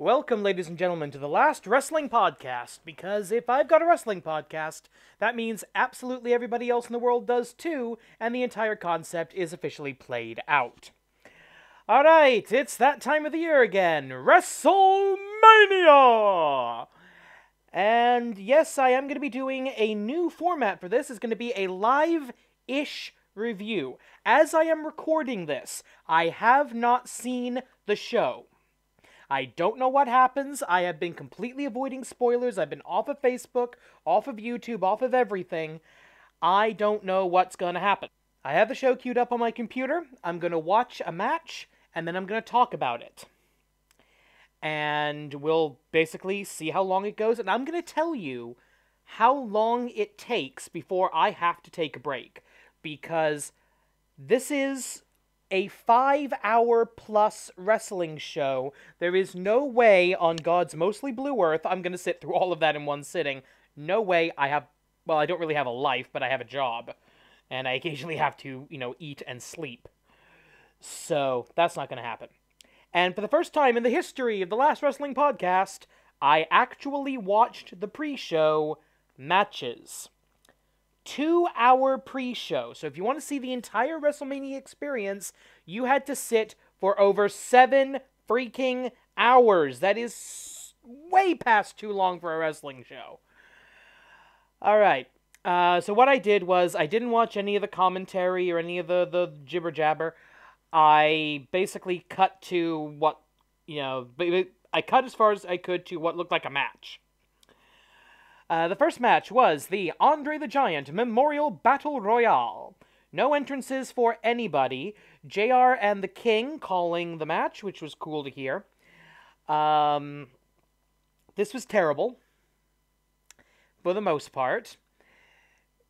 Welcome, ladies and gentlemen, to the last wrestling podcast. Because if I've got a wrestling podcast, that means absolutely everybody else in the world does too, and the entire concept is officially played out. Alright, it's that time of the year again WrestleMania! And yes, I am going to be doing a new format for this. It's going to be a live ish review. As I am recording this, I have not seen the show. I don't know what happens. I have been completely avoiding spoilers. I've been off of Facebook, off of YouTube, off of everything. I don't know what's going to happen. I have the show queued up on my computer. I'm going to watch a match, and then I'm going to talk about it. And we'll basically see how long it goes, and I'm going to tell you how long it takes before I have to take a break. Because this is a five hour plus wrestling show. There is no way on God's mostly blue earth I'm going to sit through all of that in one sitting. No way I have, well, I don't really have a life, but I have a job. And I occasionally have to, you know, eat and sleep. So that's not going to happen. And for the first time in the history of the last wrestling podcast, I actually watched the pre show matches two hour pre show. So if you want to see the entire WrestleMania experience, you had to sit for over seven freaking hours. That is way past too long for a wrestling show. All right. Uh, so what I did was I didn't watch any of the commentary or any of the the jibber jabber. I basically cut to what you know. I cut as far as I could to what looked like a match. Uh, the first match was the Andre the Giant Memorial Battle Royale. No entrances for anybody. JR and the King calling the match, which was cool to hear. Um, this was terrible, for the most part.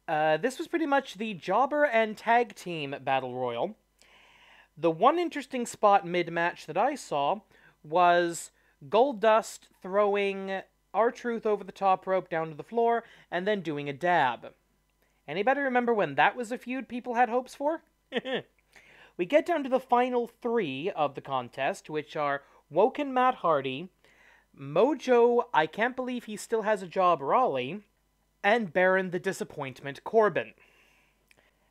Uh, this was pretty much the Jobber and Tag Team Battle Royal. The one interesting spot mid match that I saw was Goldust throwing R-Truth over the top rope down to the floor, and then doing a dab. Anybody remember when that was a feud people had hopes for? we get down to the final three of the contest, which are Woken Matt Hardy, Mojo, I can't believe he still has a job, Rawley, and Baron the Disappointment Corbin.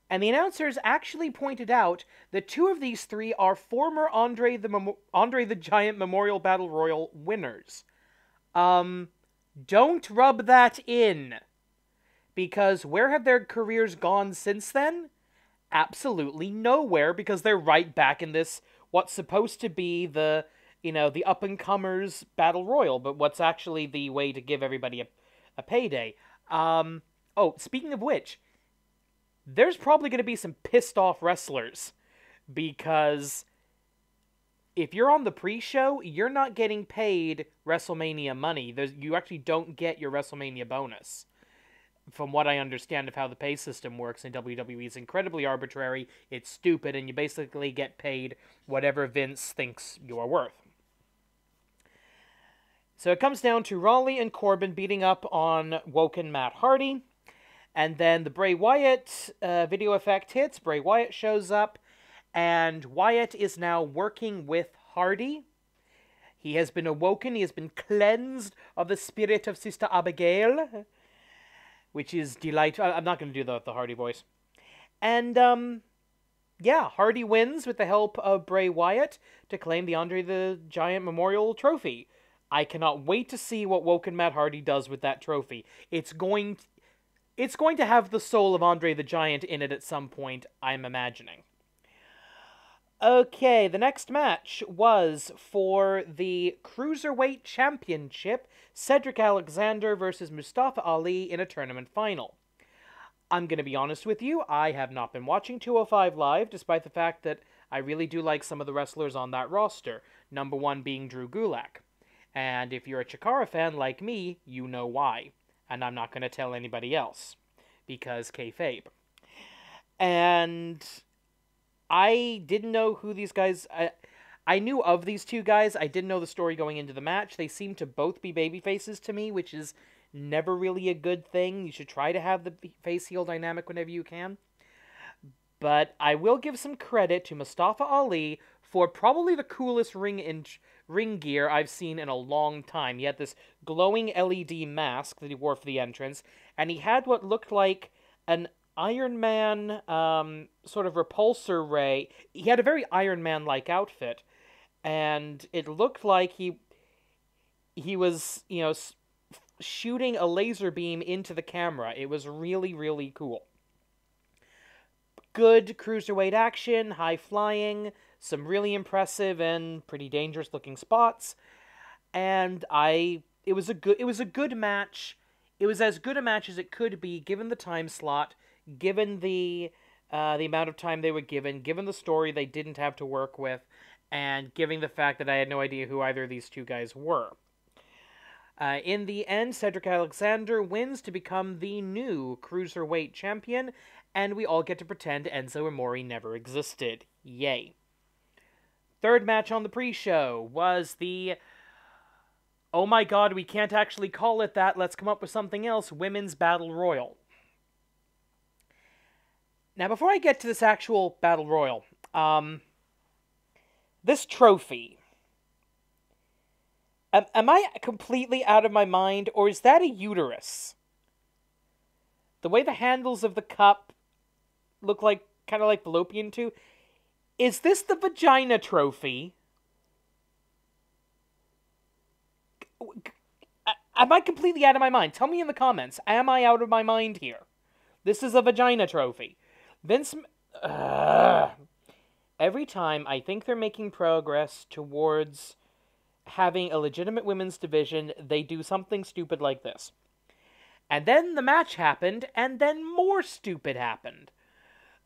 And the announcers actually pointed out that two of these three are former Andre the Mem- Andre the Giant Memorial Battle Royal winners. Um, don't rub that in. Because where have their careers gone since then? Absolutely nowhere, because they're right back in this, what's supposed to be the, you know, the up and comers battle royal, but what's actually the way to give everybody a, a payday. Um, oh, speaking of which, there's probably going to be some pissed off wrestlers because if you're on the pre-show, you're not getting paid WrestleMania money. There's, you actually don't get your WrestleMania bonus. From what I understand of how the pay system works in WWE, it's incredibly arbitrary. It's stupid, and you basically get paid whatever Vince thinks you are worth. So it comes down to Rawley and Corbin beating up on Woken Matt Hardy. And then the Bray Wyatt uh, video effect hits. Bray Wyatt shows up and Wyatt is now working with Hardy. He has been awoken, he has been cleansed of the spirit of Sister Abigail, which is delightful. I'm not going to do the, the Hardy voice. And, um, yeah, Hardy wins with the help of Bray Wyatt to claim the Andre the Giant Memorial Trophy. I cannot wait to see what Woken Matt Hardy does with that trophy. It's going it's going to have the soul of Andre the Giant in it at some point, I'm imagining. Okay, the next match was for the Cruiserweight Championship Cedric Alexander versus Mustafa Ali in a tournament final. I'm going to be honest with you, I have not been watching 205 Live, despite the fact that I really do like some of the wrestlers on that roster, number one being Drew Gulak. And if you're a Chikara fan like me, you know why. And I'm not going to tell anybody else, because kayfabe. And I didn't know who these guys. I, I knew of these two guys. I didn't know the story going into the match. They seem to both be baby faces to me, which is never really a good thing. You should try to have the face heel dynamic whenever you can. But I will give some credit to Mustafa Ali for probably the coolest ring in ring gear I've seen in a long time. He had this glowing LED mask that he wore for the entrance, and he had what looked like an Iron Man um, sort of repulsor ray. He had a very Iron Man like outfit, and it looked like he he was you know shooting a laser beam into the camera. It was really really cool. Good cruiserweight action, high flying, some really impressive and pretty dangerous looking spots, and I it was a good it was a good match. It was as good a match as it could be given the time slot given the uh, the amount of time they were given, given the story they didn't have to work with, and given the fact that I had no idea who either of these two guys were. Uh, in the end, Cedric Alexander wins to become the new cruiserweight champion, and we all get to pretend Enzo Amore never existed. Yay. Third match on the pre show was the. Oh my god, we can't actually call it that, let's come up with something else Women's Battle Royal. Now, before I get to this actual battle royal, um, this trophy. Am, am I completely out of my mind, or is that a uterus? The way the handles of the cup look like kind of like fallopian tube. Is this the vagina trophy? Am I completely out of my mind? Tell me in the comments. Am I out of my mind here? This is a vagina trophy. Vince. Uh, every time I think they're making progress towards having a legitimate women's division, they do something stupid like this. And then the match happened, and then more stupid happened.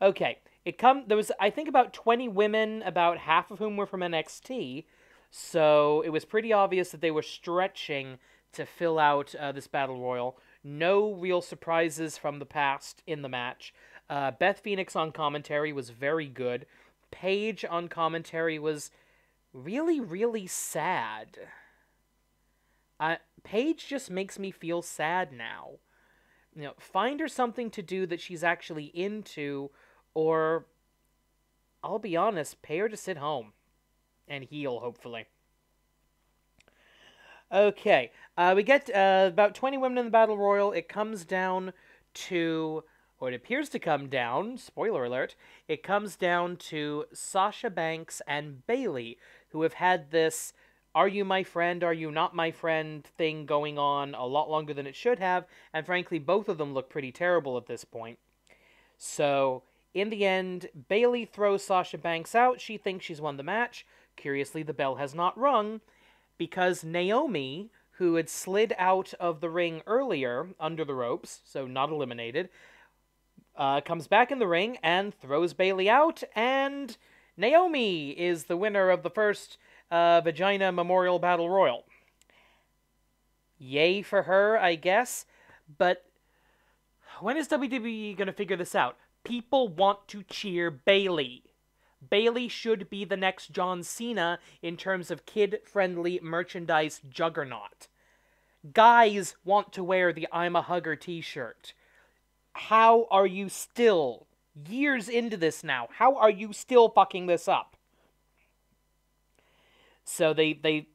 Okay, it come there was I think about 20 women, about half of whom were from NXT, so it was pretty obvious that they were stretching to fill out uh, this battle royal. No real surprises from the past in the match. Uh, Beth Phoenix on commentary was very good. Paige on commentary was really, really sad. Uh, Paige just makes me feel sad now. You know, find her something to do that she's actually into, or I'll be honest, pay her to sit home and heal, hopefully. Okay, uh, we get uh, about 20 women in the Battle Royal. It comes down to or it appears to come down, spoiler alert, it comes down to Sasha Banks and Bayley, who have had this are you my friend, are you not my friend thing going on a lot longer than it should have, and frankly, both of them look pretty terrible at this point. So, in the end, Bayley throws Sasha Banks out. She thinks she's won the match. Curiously, the bell has not rung because Naomi, who had slid out of the ring earlier under the ropes, so not eliminated, uh, comes back in the ring and throws Bayley out, and Naomi is the winner of the first uh, Vagina Memorial Battle Royal. Yay for her, I guess, but when is WWE going to figure this out? People want to cheer Bayley. Bayley should be the next John Cena in terms of kid friendly merchandise juggernaut. Guys want to wear the I'm a Hugger t shirt how are you still years into this now? How are you still fucking this up? So they they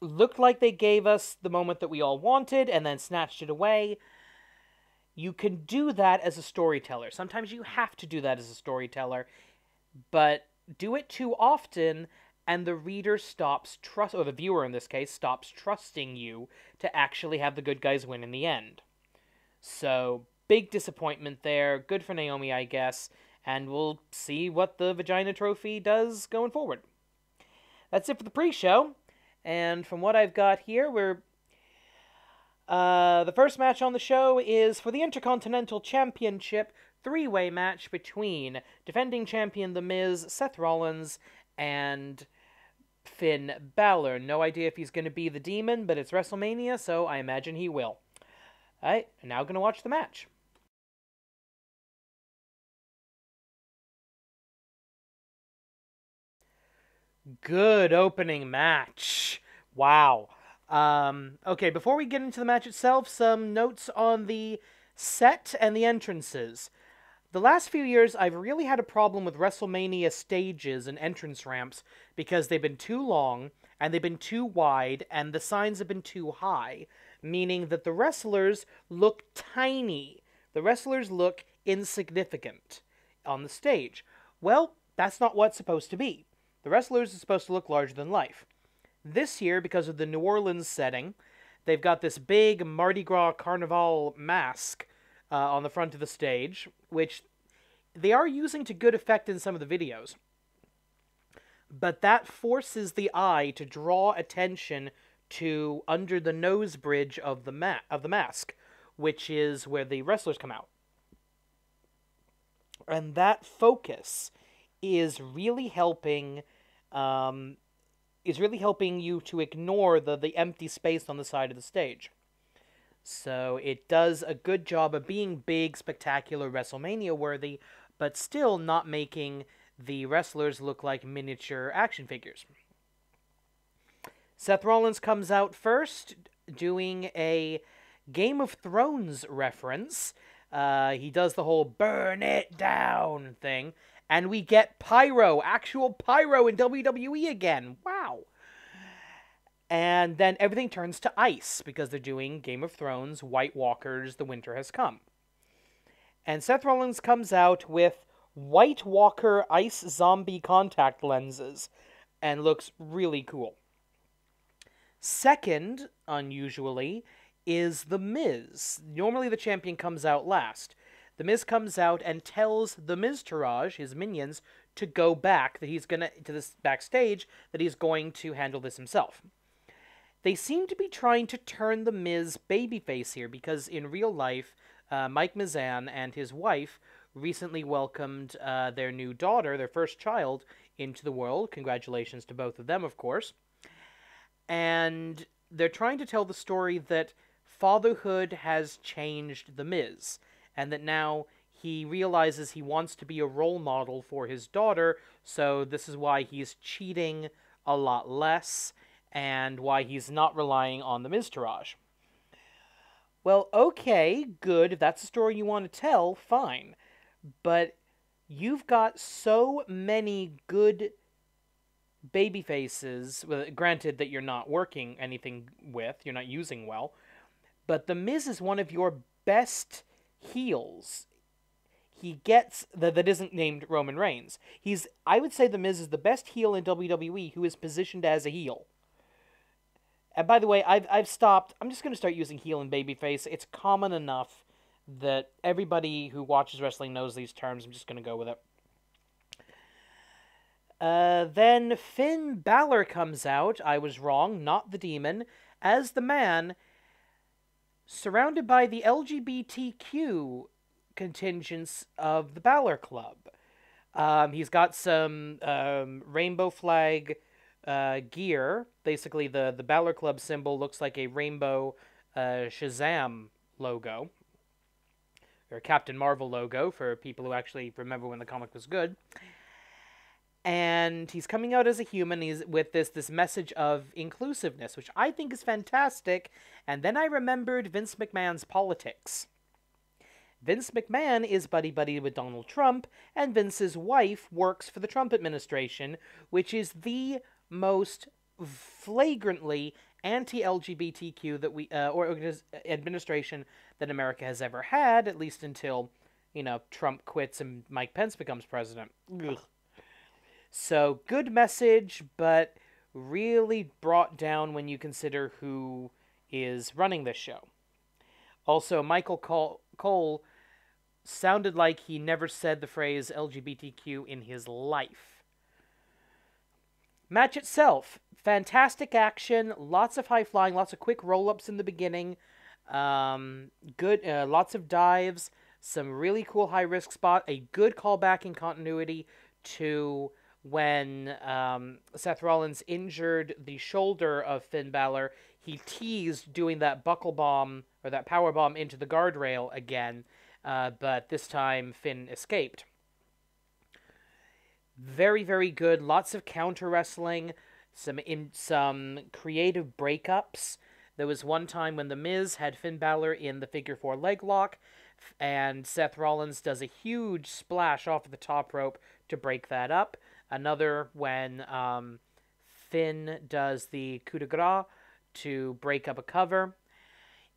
looked like they gave us the moment that we all wanted and then snatched it away. You can do that as a storyteller. Sometimes you have to do that as a storyteller, but do it too often and the reader stops trust or the viewer in this case stops trusting you to actually have the good guys win in the end. So big disappointment there. Good for Naomi, I guess. And we'll see what the Vagina Trophy does going forward. That's it for the pre show. And from what I've got here, we're. Uh, the first match on the show is for the Intercontinental Championship three way match between defending champion The Miz, Seth Rollins, and Finn Balor. No idea if he's going to be the demon, but it's WrestleMania, so I imagine he will. Alright, now going to watch the match. Good opening match. Wow. Um, okay, before we get into the match itself, some notes on the set and the entrances. The last few years, I've really had a problem with WrestleMania stages and entrance ramps because they've been too long, and they've been too wide, and the signs have been too high, meaning that the wrestlers look tiny. The wrestlers look insignificant on the stage. Well, that's not what's supposed to be. The wrestlers are supposed to look larger than life. This year, because of the New Orleans setting, they've got this big Mardi Gras Carnival mask uh, on the front of the stage, which they are using to good effect in some of the videos. But that forces the eye to draw attention to under the nose bridge of the ma- of the mask, which is where the wrestlers come out. And that focus is really helping um, is really helping you to ignore the, the empty space on the side of the stage. So it does a good job of being big, spectacular, WrestleMania worthy, but still not making the wrestlers look like miniature action figures. Seth Rollins comes out first, doing a Game of Thrones reference. Uh, he does the whole burn it down thing, and we get pyro, actual pyro in WWE again. Wow. And then everything turns to ice because they're doing Game of Thrones, White Walkers, The Winter Has Come. And Seth Rollins comes out with White Walker ice zombie contact lenses and looks really cool. Second, unusually, is The Miz. Normally the champion comes out last. The Miz comes out and tells the Miztourage, his minions, to go back, that he's gonna to this backstage, that he's going to handle this himself. They seem to be trying to turn the Miz babyface here because in real life, uh, Mike Mizan and his wife recently welcomed uh, their new daughter, their first child, into the world. Congratulations to both of them, of course. And they're trying to tell the story that fatherhood has changed The Miz and that now he realizes he wants to be a role model for his daughter, so this is why he's cheating a lot less and why he's not relying on the Miztourage. Well, okay, good. If that's the story you want to tell, fine. But you've got so many good baby faces. Well, granted that you're not working anything with, you're not using well. But The Miz is one of your best heels. He gets that that isn't named Roman Reigns. He's I would say the Miz is the best heel in WWE who is positioned as a heel. And by the way, I've I've stopped. I'm just going to start using heel and babyface. It's common enough that everybody who watches wrestling knows these terms. I'm just going to go with it. Uh, then Finn Balor comes out. I was wrong, not the demon, as the man surrounded by the LGBTQ contingents of the Balor Club. Um, he's got some um, rainbow flag uh, gear. Basically, the, the Balor Club symbol looks like a rainbow uh, Shazam logo, or Captain Marvel logo for people who actually remember when the comic was good and he's coming out as a human. He's with this this message of inclusiveness which i think is fantastic. And then i remembered vince mcmahon's politics. Vince mcmahon is buddy buddy with donald trump and vince's wife works for the trump administration which is the most flagrantly anti-lgbtq that we uh, or administration that america has ever had at least until you know trump quits and mike pence becomes president. Ugh. So, good message, but really brought down when you consider who is running this show. Also, Michael Cole, Cole sounded like he never said the phrase LGBTQ in his life. Match itself, fantastic action, lots of high flying, lots of quick roll ups in the beginning, um, good, uh, lots of dives, some really cool high risk spot, a good callback in continuity to when um, Seth Rollins injured the shoulder of Finn Balor, he teased doing that buckle bomb or that power bomb into the guardrail again, uh, but this time Finn escaped. Very, very good. Lots of counter wrestling, some in some creative breakups. There was one time when The Miz had Finn Balor in the figure four leg lock, and Seth Rollins does a huge splash off of the top rope to break that up. Another when um, Finn does the coup de grace to break up a cover.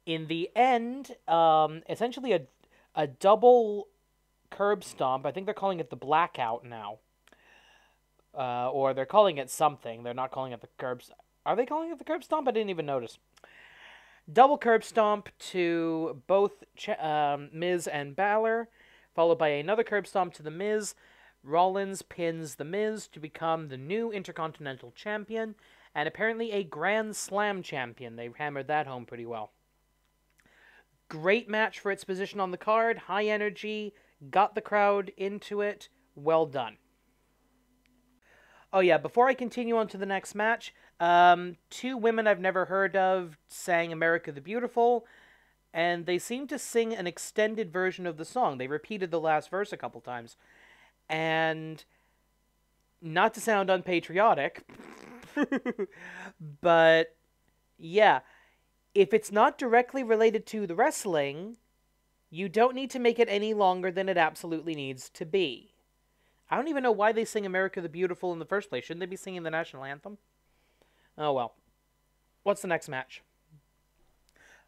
In the end, um, essentially a a double curb stomp. I think they're calling it the blackout now. Uh, or they're calling it something. They're not calling it the curb. Are they calling it the curb stomp? I didn't even notice. Double curb stomp to both Ch- um, Miz and Balor, followed by another curb stomp to the Miz. Rollins pins the Miz to become the new Intercontinental Champion and apparently a Grand Slam champion. They hammered that home pretty well. Great match for its position on the card, high energy, got the crowd into it. Well done. Oh, yeah, before I continue on to the next match, um, two women I've never heard of sang America the Beautiful, and they seemed to sing an extended version of the song. They repeated the last verse a couple times. And not to sound unpatriotic, but yeah, if it's not directly related to the wrestling, you don't need to make it any longer than it absolutely needs to be. I don't even know why they sing America the Beautiful in the first place. Shouldn't they be singing the national anthem? Oh well. What's the next match?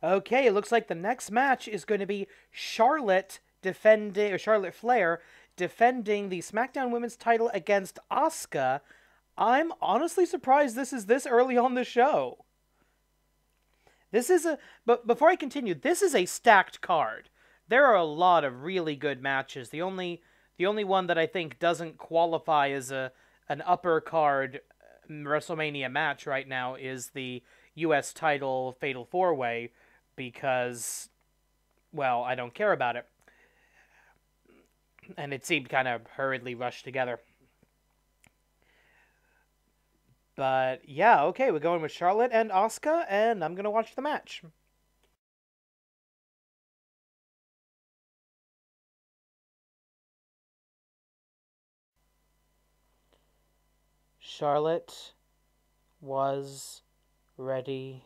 Okay, it looks like the next match is going to be Charlotte defending or Charlotte Flair defending the SmackDown Women's title against Asuka. I'm honestly surprised this is this early on the show. This is a but before I continue, this is a stacked card. There are a lot of really good matches. The only the only one that I think doesn't qualify as a an upper card uh, WrestleMania match right now is the U.S. title Fatal Four Way because, well, I don't care about it, and it seemed kind of hurriedly rushed together. But yeah, okay, we're going with Charlotte and Asuka, and I'm gonna watch the match. Charlotte was ready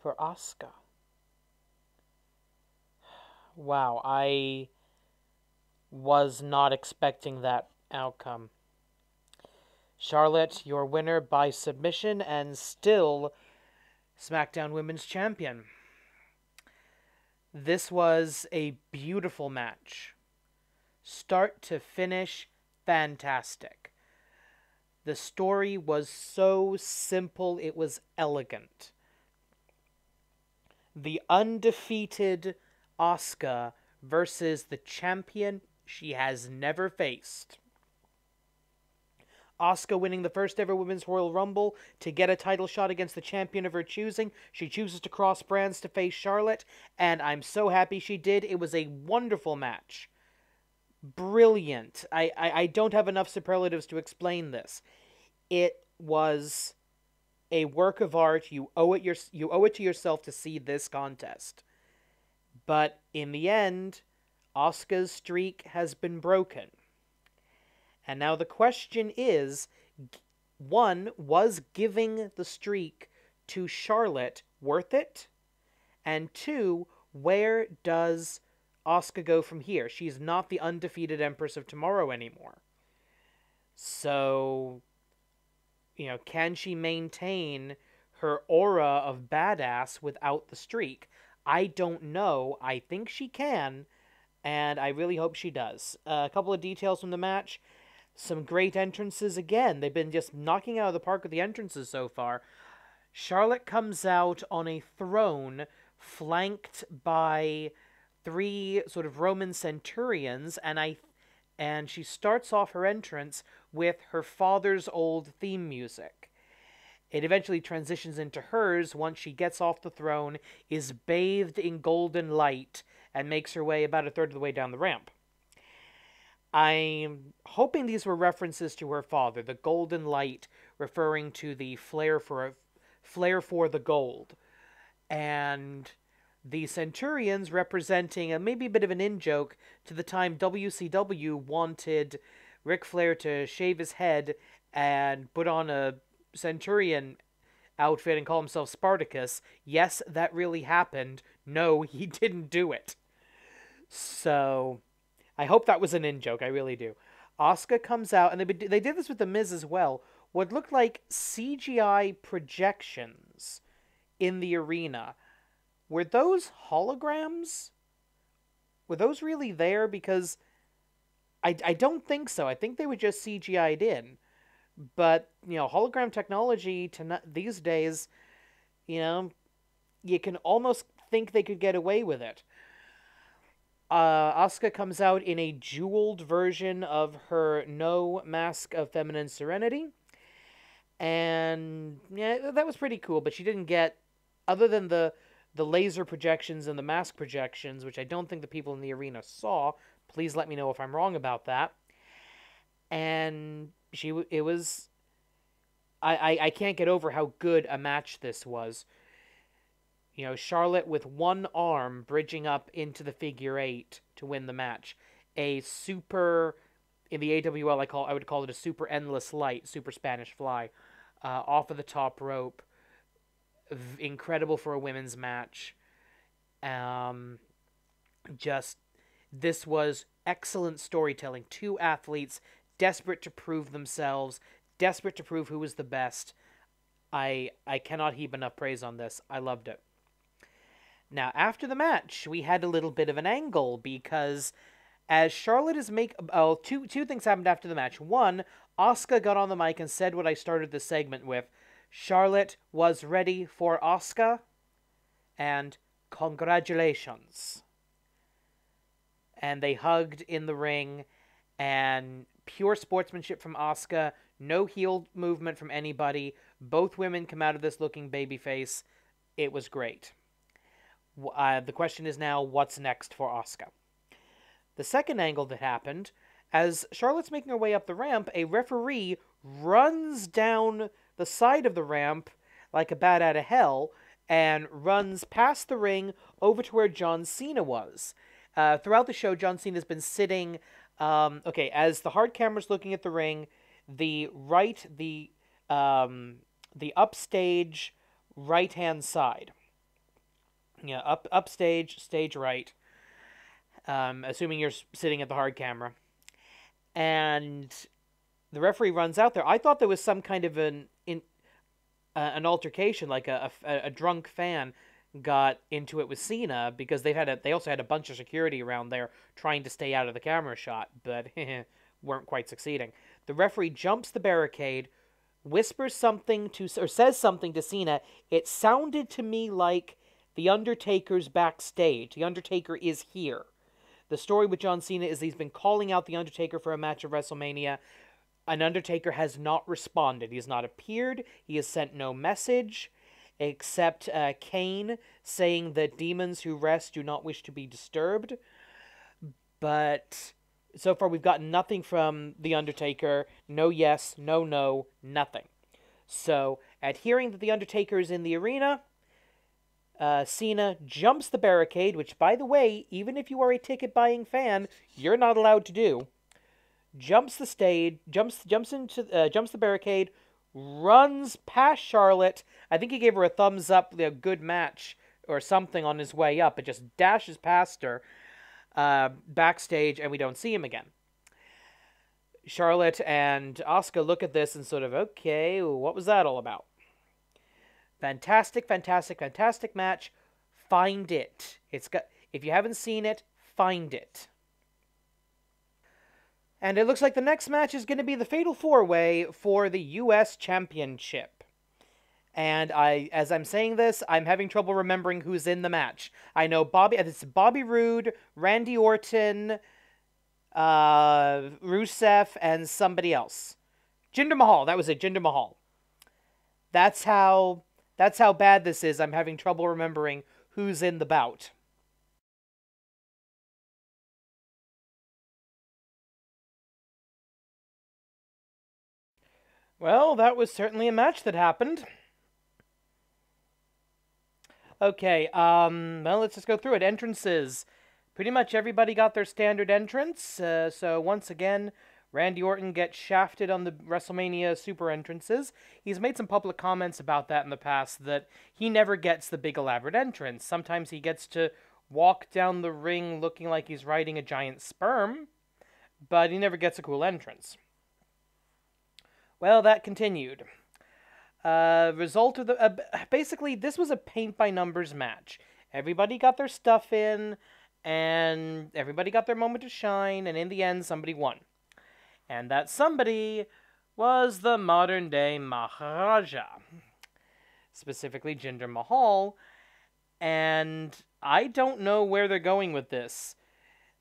for Asuka. Wow, I was not expecting that outcome. Charlotte, your winner by submission and still SmackDown Women's Champion. This was a beautiful match. Start to finish, fantastic. The story was so simple, it was elegant. The undefeated Asuka versus the champion she has never faced. Asuka winning the first ever Women's Royal Rumble to get a title shot against the champion of her choosing. She chooses to cross brands to face Charlotte, and I'm so happy she did. It was a wonderful match brilliant. I, I, I don't have enough superlatives to explain this. It was a work of art. You owe it your you owe it to yourself to see this contest. But in the end, Asuka's streak has been broken. And now the question is one, was giving the streak to Charlotte worth it? And two, where does Asuka go from here? She's not the undefeated Empress of Tomorrow anymore. So, you know, can she maintain her aura of badass without the streak? I don't know. I think she can, and I really hope she does. Uh, a couple of details from the match. Some great entrances again. They've been just knocking out of the park with the entrances so far. Charlotte comes out on a throne flanked by three sort of Roman centurions, and I and she starts off her entrance with her father's old theme music. It eventually transitions into hers once she gets off the throne, is bathed in golden light, and makes her way about a third of the way down the ramp. I'm hoping these were references to her father, the golden light referring to the Flair for Flair for the gold. And the Centurions representing a maybe a bit of an in joke to the time WCW wanted Ric Flair to shave his head and put on a Centurion outfit and call himself Spartacus. Yes, that really happened. No, he didn't do it. So, I hope that was an in joke. I really do. Asuka comes out, and they they did this with the Miz as well, what looked like CGI projections in the arena. Were those holograms? Were those really there? Because I, I don't think so. I think they were just CGI'd in. But, you know, hologram technology to these days, you know, you can almost think they could get away with it. Uh, Asuka comes out in a jeweled version of her Noh mask of feminine serenity. And yeah, that was pretty cool, but she didn't get other than the the laser projections and the mask projections, which I don't think the people in the arena saw. Please let me know if I'm wrong about that. And she it was I, I, I can't get over how good a match this was. You know, Charlotte with one arm bridging up into the figure eight to win the match. A super in the AWL I call I would call it a super endless light, super Spanish fly, uh, off of the top rope. V- incredible for a women's match. Um, just this was excellent storytelling. Two athletes desperate to prove themselves, desperate to prove who was the best. I I cannot heap enough praise on this. I loved it. Now, after the match, we had a little bit of an angle because as Charlotte is make oh, two two things happened after the match. One, Asuka got on the mic and said what I started the segment with. Charlotte was ready for Asuka, and congratulations. And they hugged in the ring and pure sportsmanship from Asuka, no heel movement from anybody. Both women come out of this looking babyface. It was great. Uh, the question is now, what's next for Asuka? The second angle that happened, as Charlotte's making her way up the ramp, a referee runs down the side of the ramp like a bat out of hell and runs past the ring over to where John Cena was. Uh, throughout the show, John Cena's been sitting. Um, okay, as the hard camera's looking at the ring, the right, the um, the upstage right hand side yeah, up upstage, stage right. Um, assuming you're sitting at the hard camera, and the referee runs out there. I thought there was some kind of an in uh, an altercation, like a, a, a drunk fan got into it with Cena because they've had a, they also had a bunch of security around there trying to stay out of the camera shot, but weren't quite succeeding. The referee jumps the barricade, whispers something to or says something to Cena. It sounded to me like the Undertaker's backstage. The Undertaker is here. The story with John Cena is he's been calling out The Undertaker for a match of WrestleMania. An Undertaker has not responded. He has not appeared. He has sent no message except uh, Kane saying that demons who rest do not wish to be disturbed. But so far, we've gotten nothing from The Undertaker. No yes, no no, nothing. So, at hearing that The Undertaker is in the arena, uh, Cena jumps the barricade, which, by the way, even if you are a ticket buying fan, you're not allowed to do. Jumps the stage, jumps jumps into uh, jumps the barricade, runs past Charlotte. I think he gave her a thumbs up, a good match or something on his way up. It just dashes past her uh, backstage, and we don't see him again. Charlotte and Asuka look at this and sort of, okay, what was that all about? Fantastic, fantastic, fantastic match. Find it. It's got if you haven't seen it, find it. And it looks like the next match is going to be the Fatal 4-Way for the US Championship. And I as I'm saying this, I'm having trouble remembering who's in the match. I know Bobby it's Bobby Roode, Randy Orton, uh Rusev and somebody else. Jinder Mahal, that was it, Jinder Mahal. That's how that's how bad this is. I'm having trouble remembering who's in the bout. Well, that was certainly a match that happened. Okay, um, well, let's just go through it. Entrances. Pretty much everybody got their standard entrance. Uh, so, once again, Randy Orton gets shafted on the WrestleMania super entrances. He's made some public comments about that in the past that he never gets the big elaborate entrance. Sometimes he gets to walk down the ring looking like he's riding a giant sperm, but he never gets a cool entrance. Well, that continued. Uh, result of the uh, basically this was a paint by numbers match. Everybody got their stuff in, and everybody got their moment to shine, and in the end, somebody won. And that somebody was the modern day Maharaja, specifically Jinder Mahal. And I don't know where they're going with this.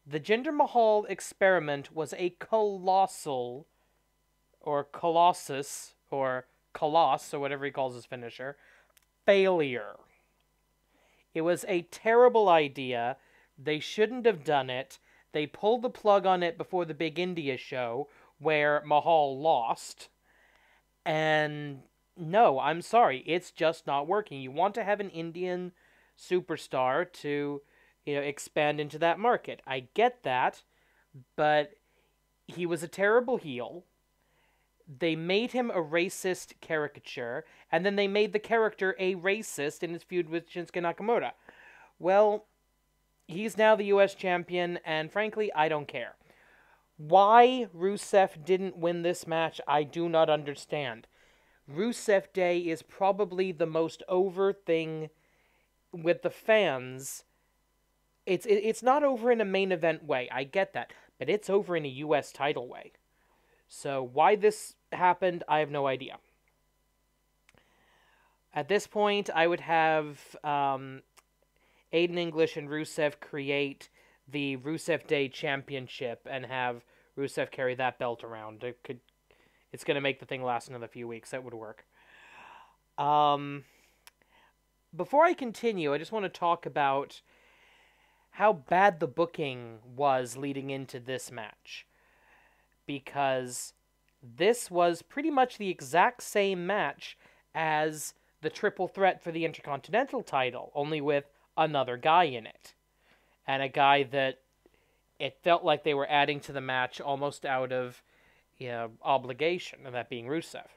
The Jinder Mahal experiment was a colossal, or colossus, or coloss, or whatever he calls his finisher, failure. It was a terrible idea. They shouldn't have done it. They pulled the plug on it before the big India show, where Mahal lost. And no, I'm sorry, it's just not working. You want to have an Indian superstar to, you know, expand into that market. I get that, but he was a terrible heel. They made him a racist caricature, and then they made the character a racist in his feud with Shinsuke Nakamura. Well, he's now the US champion, and frankly, I don't care. Why Rusev didn't win this match, I do not understand. Rusev Day is probably the most over thing with the fans. It's it's not over in a main event way. I get that, but it's over in a US title way. So why this happened, I have no idea. At this point, I would have um, Aiden English and Rusev create the Rusev Day Championship and have Rusev carry that belt around. It could, it's going to make the thing last another few weeks. That would work. Um, before I continue, I just want to talk about how bad the booking was leading into this match. Because this was pretty much the exact same match as the triple threat for the Intercontinental title, only with another guy in it. And a guy that it felt like they were adding to the match almost out of you know, obligation, and that being Rusev.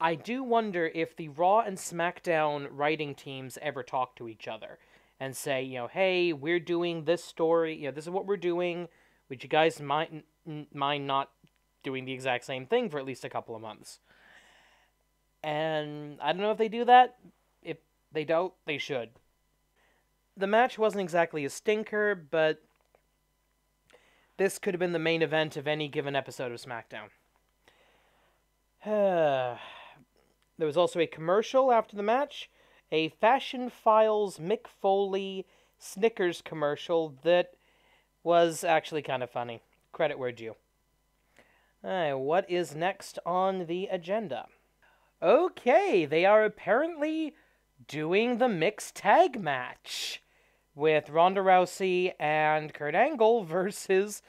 I do wonder if the Raw and SmackDown writing teams ever talk to each other and say, you know, hey, we're doing this story, you know, this is what we're doing. Would you guys mind mind not doing the exact same thing for at least a couple of months? And I don't know if they do that. They don't, they should. The match wasn't exactly a stinker, but this could have been the main event of any given episode of SmackDown. There was also a commercial after the match, a Fashion Files Mick Foley Snickers commercial that was actually kind of funny. Credit where due. Alright, what is next on the agenda? Okay, they are apparently doing the mixed tag match with Ronda Rousey and Kurt Angle versus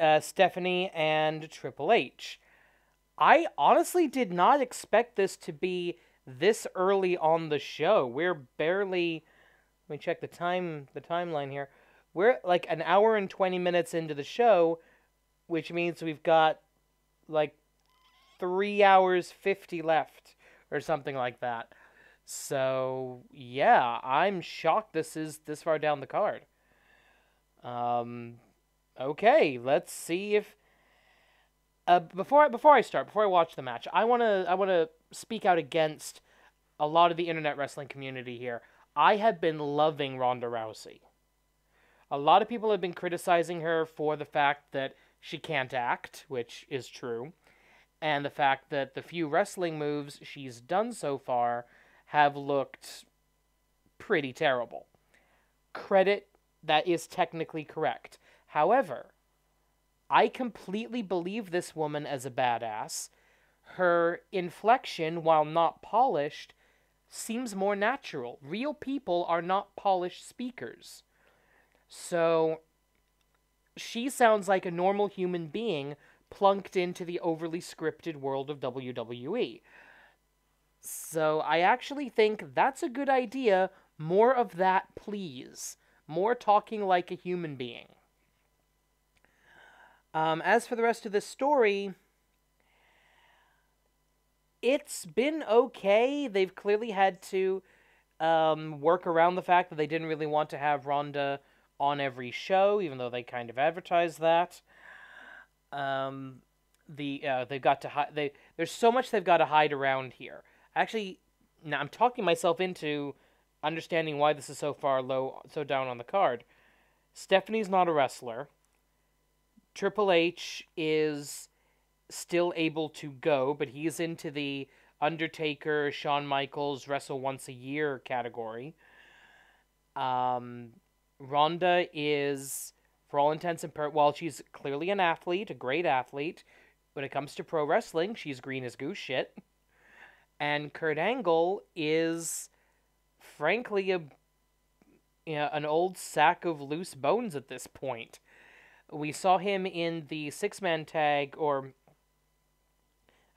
uh, Stephanie and Triple H. I honestly did not expect this to be this early on the show. We're barely let me check the time the timeline here. We're like an hour and 20 minutes into the show, which means we've got like 3 hours 50 left or something like that. So, yeah, I'm shocked this is this far down the card. Um okay, let's see if uh, before I, before I start, before I watch the match, I wanna I wanna speak out against a lot of the internet wrestling community here. I have been loving Ronda Rousey. A lot of people have been criticizing her for the fact that she can't act, which is true, and the fact that the few wrestling moves she's done so far have looked pretty terrible. Credit that is technically correct. However, I completely believe this woman as a badass. Her inflection, while not polished, seems more natural. Real people are not polished speakers. So, she sounds like a normal human being plunked into the overly scripted world of WWE. So, I actually think that's a good idea. More of that, please. More talking like a human being. Um, as for the rest of the story, it's been okay. They've clearly had to um, work around the fact that they didn't really want to have Ronda on every show, even though they kind of advertised that. Um, the uh, they've got to hide. They there's so much they've got to hide around here. Actually, now I'm talking myself into understanding why this is so far low, so down on the card. Stephanie's not a wrestler. Triple H is still able to go, but he's into the Undertaker, Shawn Michaels wrestle once a year category. Um, Ronda is, for all intents and purposes, while she's clearly an athlete, a great athlete, when it comes to pro wrestling, she's green as goose shit. And Kurt Angle is, frankly, a you know, an old sack of loose bones at this point. We saw him in the six man tag, or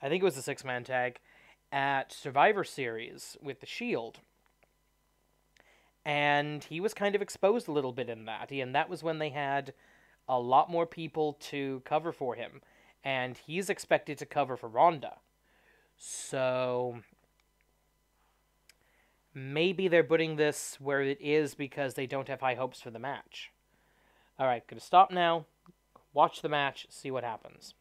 I think it was a six man tag, at Survivor Series with the Shield. And he was kind of exposed a little bit in that. And that was when they had a lot more people to cover for him. And he's expected to cover for Ronda. So maybe they're putting this where it is because they don't have high hopes for the match. Alright, gonna stop now, watch the match, see what happens.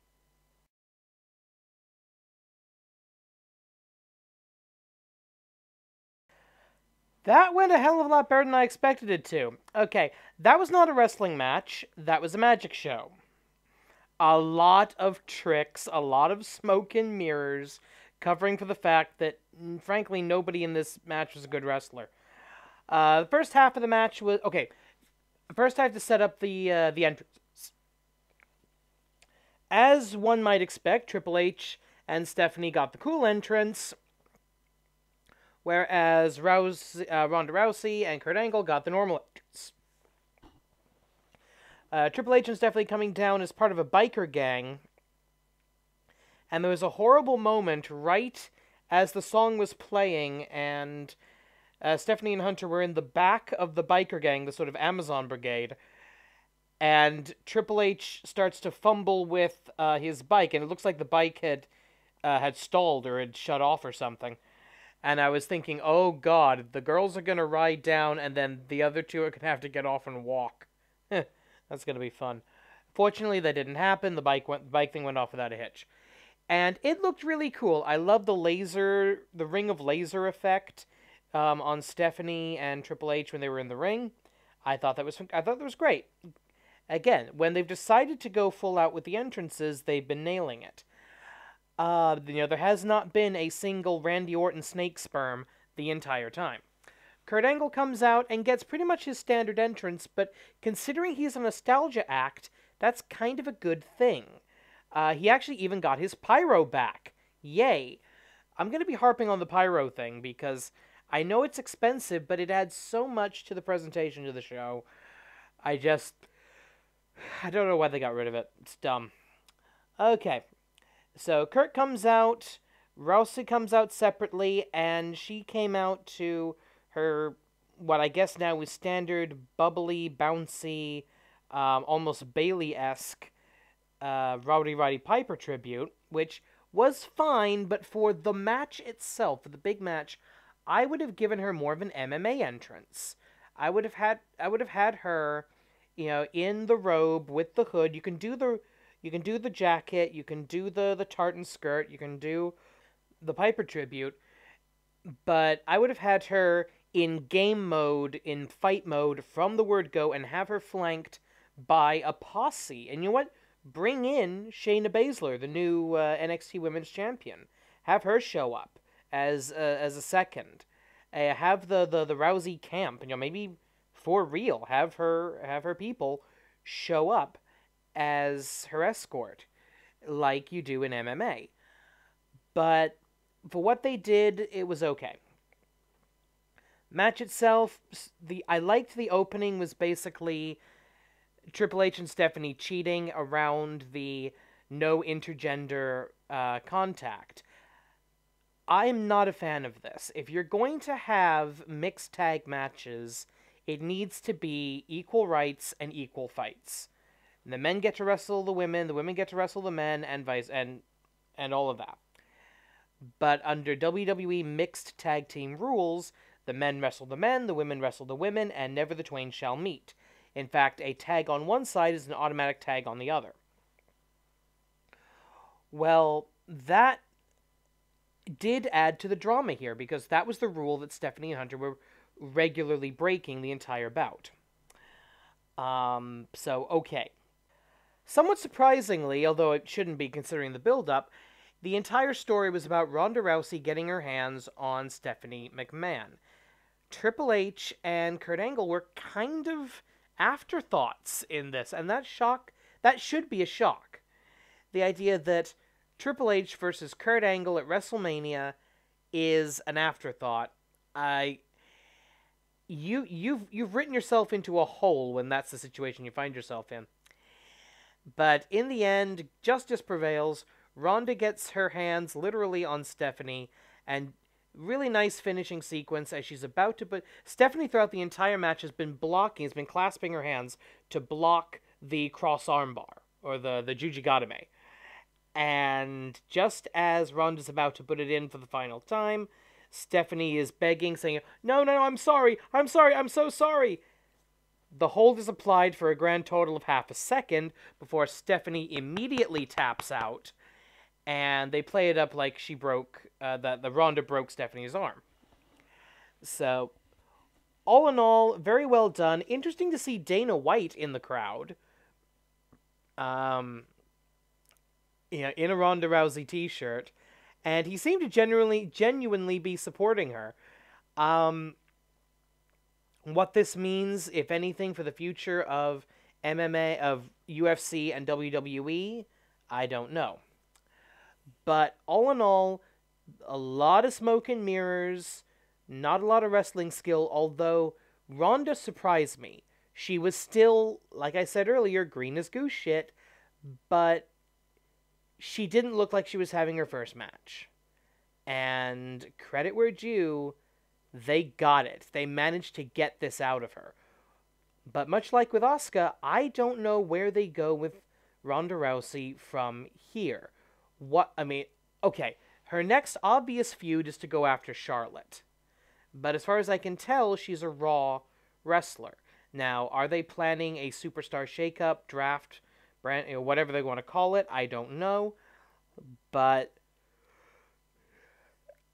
That went a hell of a lot better than I expected it to. Okay, that was not a wrestling match, that was a magic show. A lot of tricks, a lot of smoke and mirrors, covering for the fact that, mm, frankly, nobody in this match was a good wrestler. Uh, the first half of the match was okay. First, I have to set up the uh, the entrances. As one might expect, Triple H and Stephanie got the cool entrance, whereas Rouse, uh, Ronda Rousey and Kurt Angle got the normal entrance. Uh, Triple H and Stephanie coming down as part of a biker gang, and there was a horrible moment right as the song was playing, and uh, Stephanie and Hunter were in the back of the biker gang, the sort of Amazon brigade, and Triple H starts to fumble with uh, his bike, and it looks like the bike had uh, had stalled or had shut off or something and I was thinking, oh god, the girls are gonna ride down, and then the other two are gonna have to get off and walk. That's gonna be fun. Fortunately, that didn't happen. The bike went, the bike thing went off without a hitch, and it looked really cool. I love the laser, the ring of laser effect um, on Stephanie and Triple H when they were in the ring. I thought that was I thought that was great. Again, when they've decided to go full out with the entrances, they've been nailing it. Uh, you know, there has not been a single Randy Orton snake sperm the entire time. Kurt Angle comes out and gets pretty much his standard entrance, but considering he's a nostalgia act, that's kind of a good thing. Uh, he actually even got his pyro back. Yay. I'm going to be harping on the pyro thing because I know it's expensive, but it adds so much to the presentation of the show. I just. I don't know why they got rid of it. It's dumb. Okay, so Kurt comes out, Rousey comes out separately, and she came out to her what I guess now is standard bubbly, bouncy, um, almost Bayley esque uh, Rowdy Roddy Piper tribute, which was fine, but for the match itself, for the big match, I would have given her more of an MMA entrance. I would have had I would have had her, you know, in the robe with the hood. You can do the you can do the jacket, you can do the the tartan skirt, you can do the Piper tribute, but I would have had her in game mode, in fight mode from the word go, and have her flanked by a posse. And you know what? Bring in Shayna Baszler, the new uh, NXT Women's Champion. Have her show up as uh, as a second. Uh, have the, the the Rousey camp, you know, maybe for real. Have her have her people show up as her escort, like you do in MMA. But for what they did, it was okay. Match itself, the I liked the opening was basically Triple H and Stephanie cheating around the no intergender uh, contact. I'm not a fan of this. If you're going to have mixed tag matches, it needs to be equal rights and equal fights. The men get to wrestle the women, the women get to wrestle the men, and vice and and all of that. But under WWE mixed tag team rules, the men wrestle the men, the women wrestle the women, and never the twain shall meet. In fact, a tag on one side is an automatic tag on the other. Well, that did add to the drama here because that was the rule that Stephanie and Hunter were regularly breaking the entire bout. Um, so, okay. Somewhat surprisingly, although it shouldn't be considering the build up, the entire story was about Ronda Rousey getting her hands on Stephanie McMahon. Triple H and Kurt Angle were kind of afterthoughts in this, and that shock that should be a shock. The idea that Triple H versus Kurt Angle at WrestleMania is an afterthought. I you you've you've written yourself into a hole when that's the situation you find yourself in. But in the end, justice prevails. Ronda gets her hands literally on Stephanie, and really nice finishing sequence as she's about to put Stephanie throughout the entire match has been blocking, has been clasping her hands to block the cross armbar or the the Jujigatame. And just as Ronda's about to put it in for the final time, Stephanie is begging, saying, No, no, no, I'm sorry, I'm sorry, I'm so sorry. The hold is applied for a grand total of half a second before Stephanie immediately taps out and they play it up like she broke uh, that the Ronda broke Stephanie's arm. So, all in all, very well done. Interesting to see Dana White in the crowd. Um, you know, in a Ronda Rousey T-shirt, and he seemed to genuinely, genuinely be supporting her. Um, what this means, if anything, for the future of MMA, of UFC and WWE, I don't know. But all in all, a lot of smoke and mirrors, not a lot of wrestling skill, although Ronda surprised me. She was still, like I said earlier, green as goose shit, but she didn't look like she was having her first match. And credit where due, they got it. They managed to get this out of her. But much like with Asuka, I don't know where they go with Ronda Rousey from here what I mean, okay, her next obvious feud is to go after Charlotte. But as far as I can tell, she's a Raw wrestler. Now, are they planning a superstar shakeup, draft, brand, you know, whatever they want to call it? I don't know. But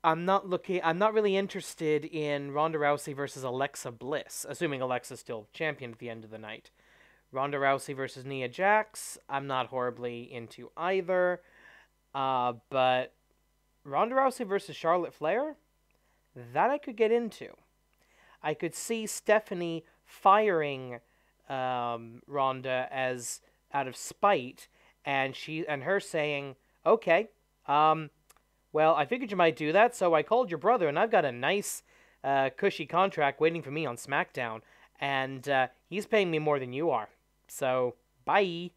I'm not looking. I'm not really interested in Ronda Rousey versus Alexa Bliss, assuming Alexa's still champion at the end of the night. Ronda Rousey versus Nia Jax. I'm not horribly into either. Uh, but Ronda Rousey versus Charlotte Flair, that I could get into. I could see Stephanie firing um, Ronda as out of spite, and she and her saying, "Okay, um, well, I figured you might do that, so I called your brother, and I've got a nice, uh, cushy contract waiting for me on SmackDown, and uh, he's paying me more than you are. So, bye."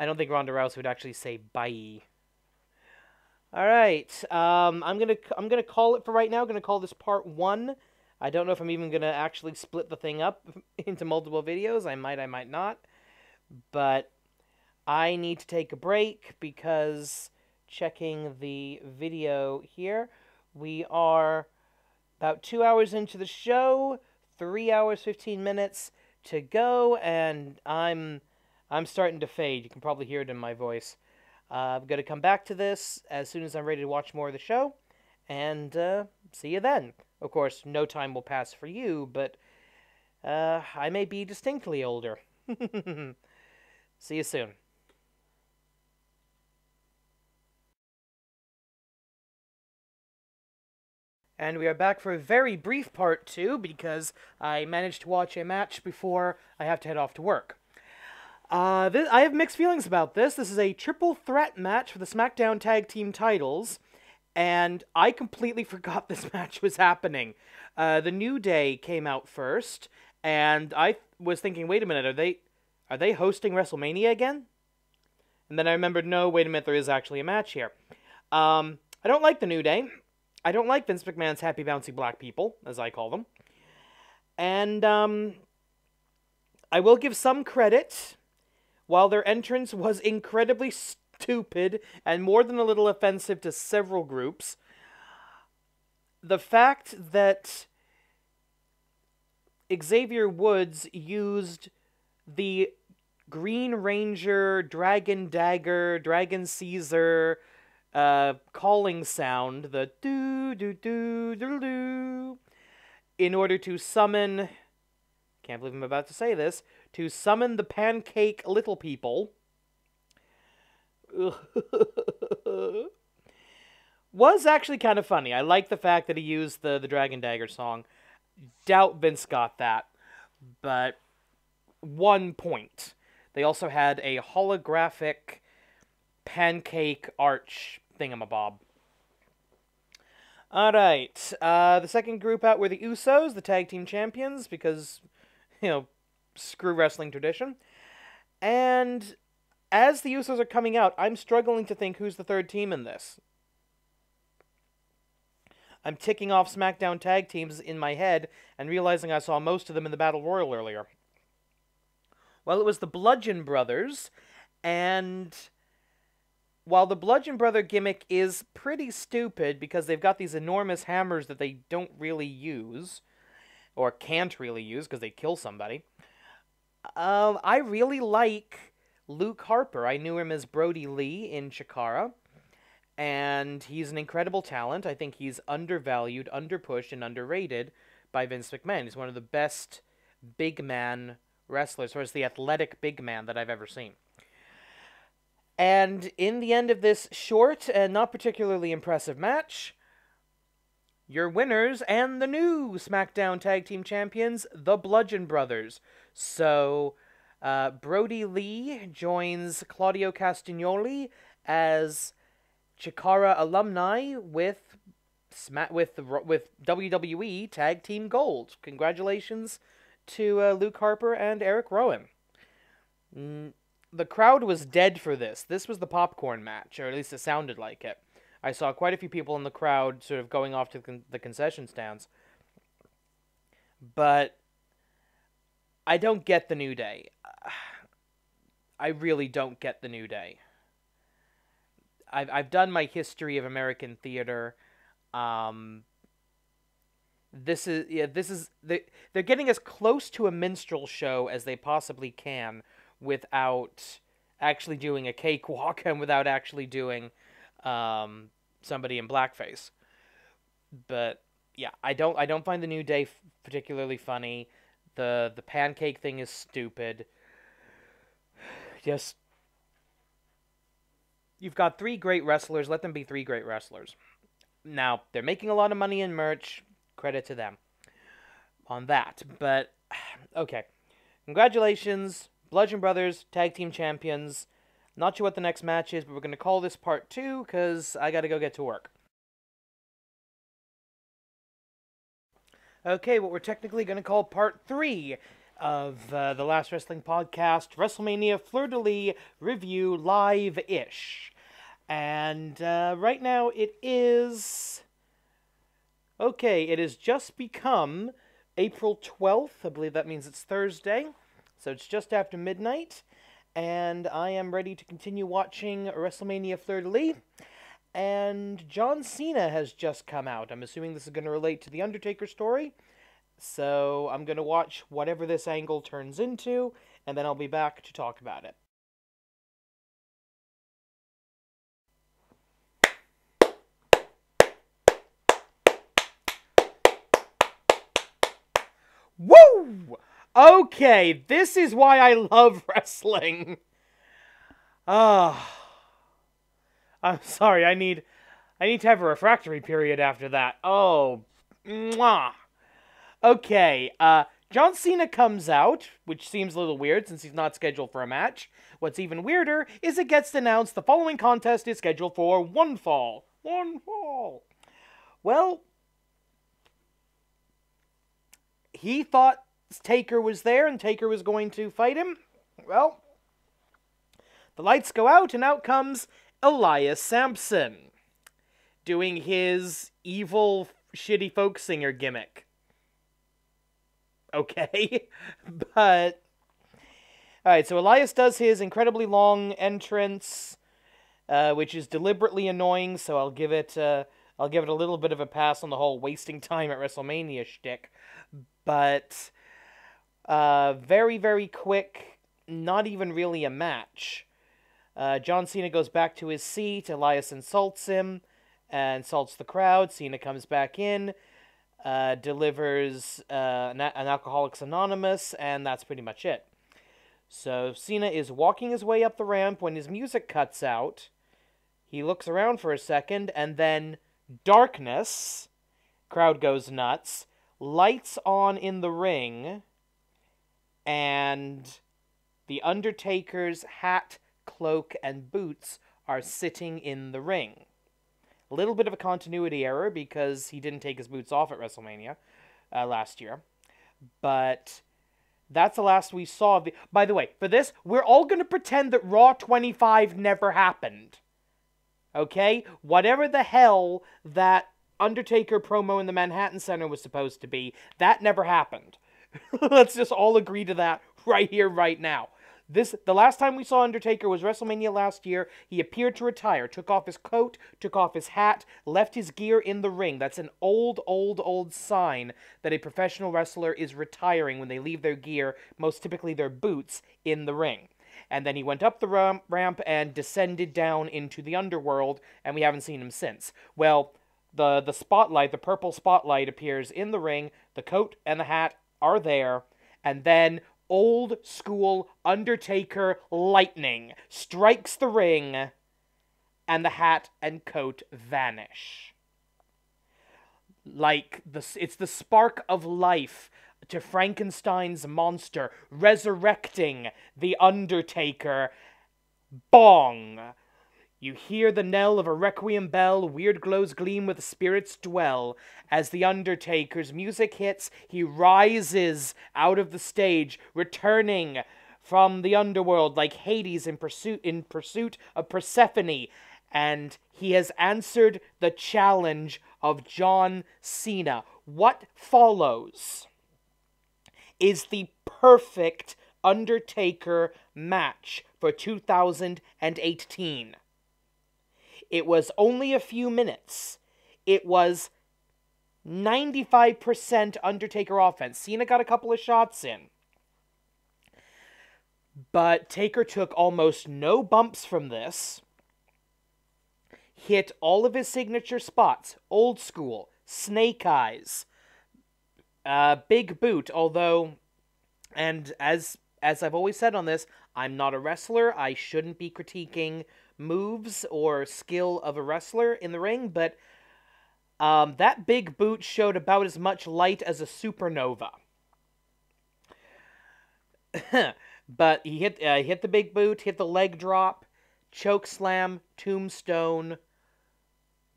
I don't think Ronda Rousey would actually say bye. All right, um, I'm gonna I'm gonna call it for right now. I'm gonna call this part one. I don't know if I'm even gonna actually split the thing up into multiple videos. I might, I might not, but I need to take a break because checking the video here, we are about two hours into the show, three hours fifteen minutes to go, and I'm I'm starting to fade. You can probably hear it in my voice. Uh, I'm going to come back to this as soon as I'm ready to watch more of the show, and uh, see you then. Of course, no time will pass for you, but uh, I may be distinctly older. see you soon. And we are back for a very brief part two because I managed to watch a match before I have to head off to work. Uh, I have mixed feelings about this. This is a triple threat match for the SmackDown Tag Team titles, and I completely forgot this match was happening. Uh, the New Day came out first, and I was thinking, wait a minute, are they are they hosting WrestleMania again? And then I remembered, no, wait a minute, there is actually a match here. Um, I don't like the New Day. I don't like Vince McMahon's happy bouncy black people, as I call them. And um, I will give some credit while their entrance was incredibly stupid and more than a little offensive to several groups, the fact that Xavier Woods used the Green Ranger, Dragon Dagger, Dragon Caesar, uh, calling sound, the do do do do do, in order to summon. Can't believe I'm about to say this. To summon the pancake little people. was actually kind of funny. I like the fact that he used the the Dragon Dagger song. Doubt Vince got that, but one point. They also had a holographic pancake arch thingamabob. All right, uh, the second group out were the Usos, the tag team champions, because you know, screw wrestling tradition. And as the Usos are coming out, I'm struggling to think who's the third team in this. I'm ticking off SmackDown tag teams in my head and realizing I saw most of them in the Battle Royal earlier. Well, it was the Bludgeon Brothers, and while the Bludgeon Brother gimmick is pretty stupid because they've got these enormous hammers that they don't really use, or can't really use because they kill somebody, um, I really like Luke Harper. I knew him as Brodie Lee in Chikara and he's an incredible talent. I think he's undervalued, underpushed, and underrated by Vince McMahon. He's one of the best big man wrestlers, or as the athletic big man that I've ever seen. And in the end of this short and not particularly impressive match, your winners and the new SmackDown Tag Team Champions, the Bludgeon Brothers. So, uh, Brodie Lee joins Claudio Castagnoli as Chikara alumni with with with WWE Tag Team Gold. Congratulations to uh, Luke Harper and Eric Rowan. Mm, the crowd was dead for this. This was the popcorn match, or at least it sounded like it. I saw quite a few people in the crowd sort of going off to the concession stands. But I don't get the New Day. I really don't get the New Day. I've I've done my history of American theater. Um, this is yeah this is they they're getting as close to a minstrel show as they possibly can without actually doing a cakewalk and without actually doing um, somebody in blackface. But yeah, I don't I don't find the new day particularly funny. The the pancake thing is stupid. Just You've got three great wrestlers. Let them be three great wrestlers. Now, they're making a lot of money in merch. Credit to them on that. But, okay. Congratulations, Bludgeon Brothers, Tag Team Champions. Not sure what the next match is, but we're going to call this part two because I got to go get to work. Okay, what we're technically going to call part three of uh, the Last Wrestling Podcast, WrestleMania Fleur de Lis review live ish. And uh, right now it is. Okay, it has just become April 12th. I believe that means it's Thursday. So it's just after midnight. And I am ready to continue watching WrestleMania Fleur de Lis. And John Cena has just come out. I'm assuming this is going to relate to the Undertaker story. So I'm going to watch whatever this angle turns into, and then I'll be back to talk about it. Woo! Okay, this is why I love wrestling. Ah. I'm sorry, I need I need to have a refractory period after that. Oh, mwah. Okay, uh, John Cena comes out, which seems a little weird since he's not scheduled for a match. What's even weirder is it gets announced the following contest is scheduled for one fall. One fall. Well, he thought Taker was there and Taker was going to fight him. Well, the lights go out and out comes Elias Samson doing his evil, shitty folk singer gimmick okay. but all right, so Elias does his incredibly long entrance, uh, which is deliberately annoying. So I'll give it uh, I'll give it a little bit of a pass on the whole wasting time at WrestleMania shtick. But uh, very very quick, not even really a match. Uh, John Cena goes back to his seat. Elias insults him and insults the crowd. Cena comes back in, uh, delivers uh, an, an Alcoholics Anonymous, and that's pretty much it. So Cena is walking his way up the ramp when his music cuts out. He looks around for a second, and then darkness. Crowd goes nuts. Lights on in the ring, and the Undertaker's hat, cloak, and boots are sitting in the ring. A little bit of a continuity error because he didn't take his boots off at WrestleMania uh, last year. But that's the last we saw of the. By the way, for this, we're all going to pretend that Raw 25 never happened. Okay? Whatever the hell that Undertaker promo in the Manhattan Center was supposed to be, that never happened. Let's just all agree to that right here, right now. This the last time we saw Undertaker was WrestleMania last year. He appeared to retire, took off his coat, took off his hat, left his gear in the ring. That's an old, old, old sign that a professional wrestler is retiring when they leave their gear, most typically their boots, in the ring. And then he went up the ramp, ramp and descended down into the underworld, and we haven't seen him since. Well, the the spotlight, the purple spotlight appears in the ring. The coat and the hat are there, and then old school Undertaker lightning strikes the ring, and the hat and coat vanish. Like the, it's the spark of life to Frankenstein's monster, resurrecting the Undertaker. Bong! You hear the knell of a requiem bell, weird glows gleam where the spirits dwell. As the Undertaker's music hits, he rises out of the stage, returning from the underworld like Hades in pursuit in pursuit of Persephone, and he has answered the challenge of John Cena. What follows is the perfect Undertaker match for 2018. It was only a few minutes. It was 95% Undertaker offense. Cena got a couple of shots in. But Taker took almost no bumps from this. Hit all of his signature spots old school, snake eyes, uh, big boot, although, and as as I've always said on this, I'm not a wrestler. I shouldn't be critiquing moves or skill of a wrestler in the ring, but um, that big boot showed about as much light as a supernova. but he hit uh, hit the big boot, hit the leg drop, choke slam, tombstone.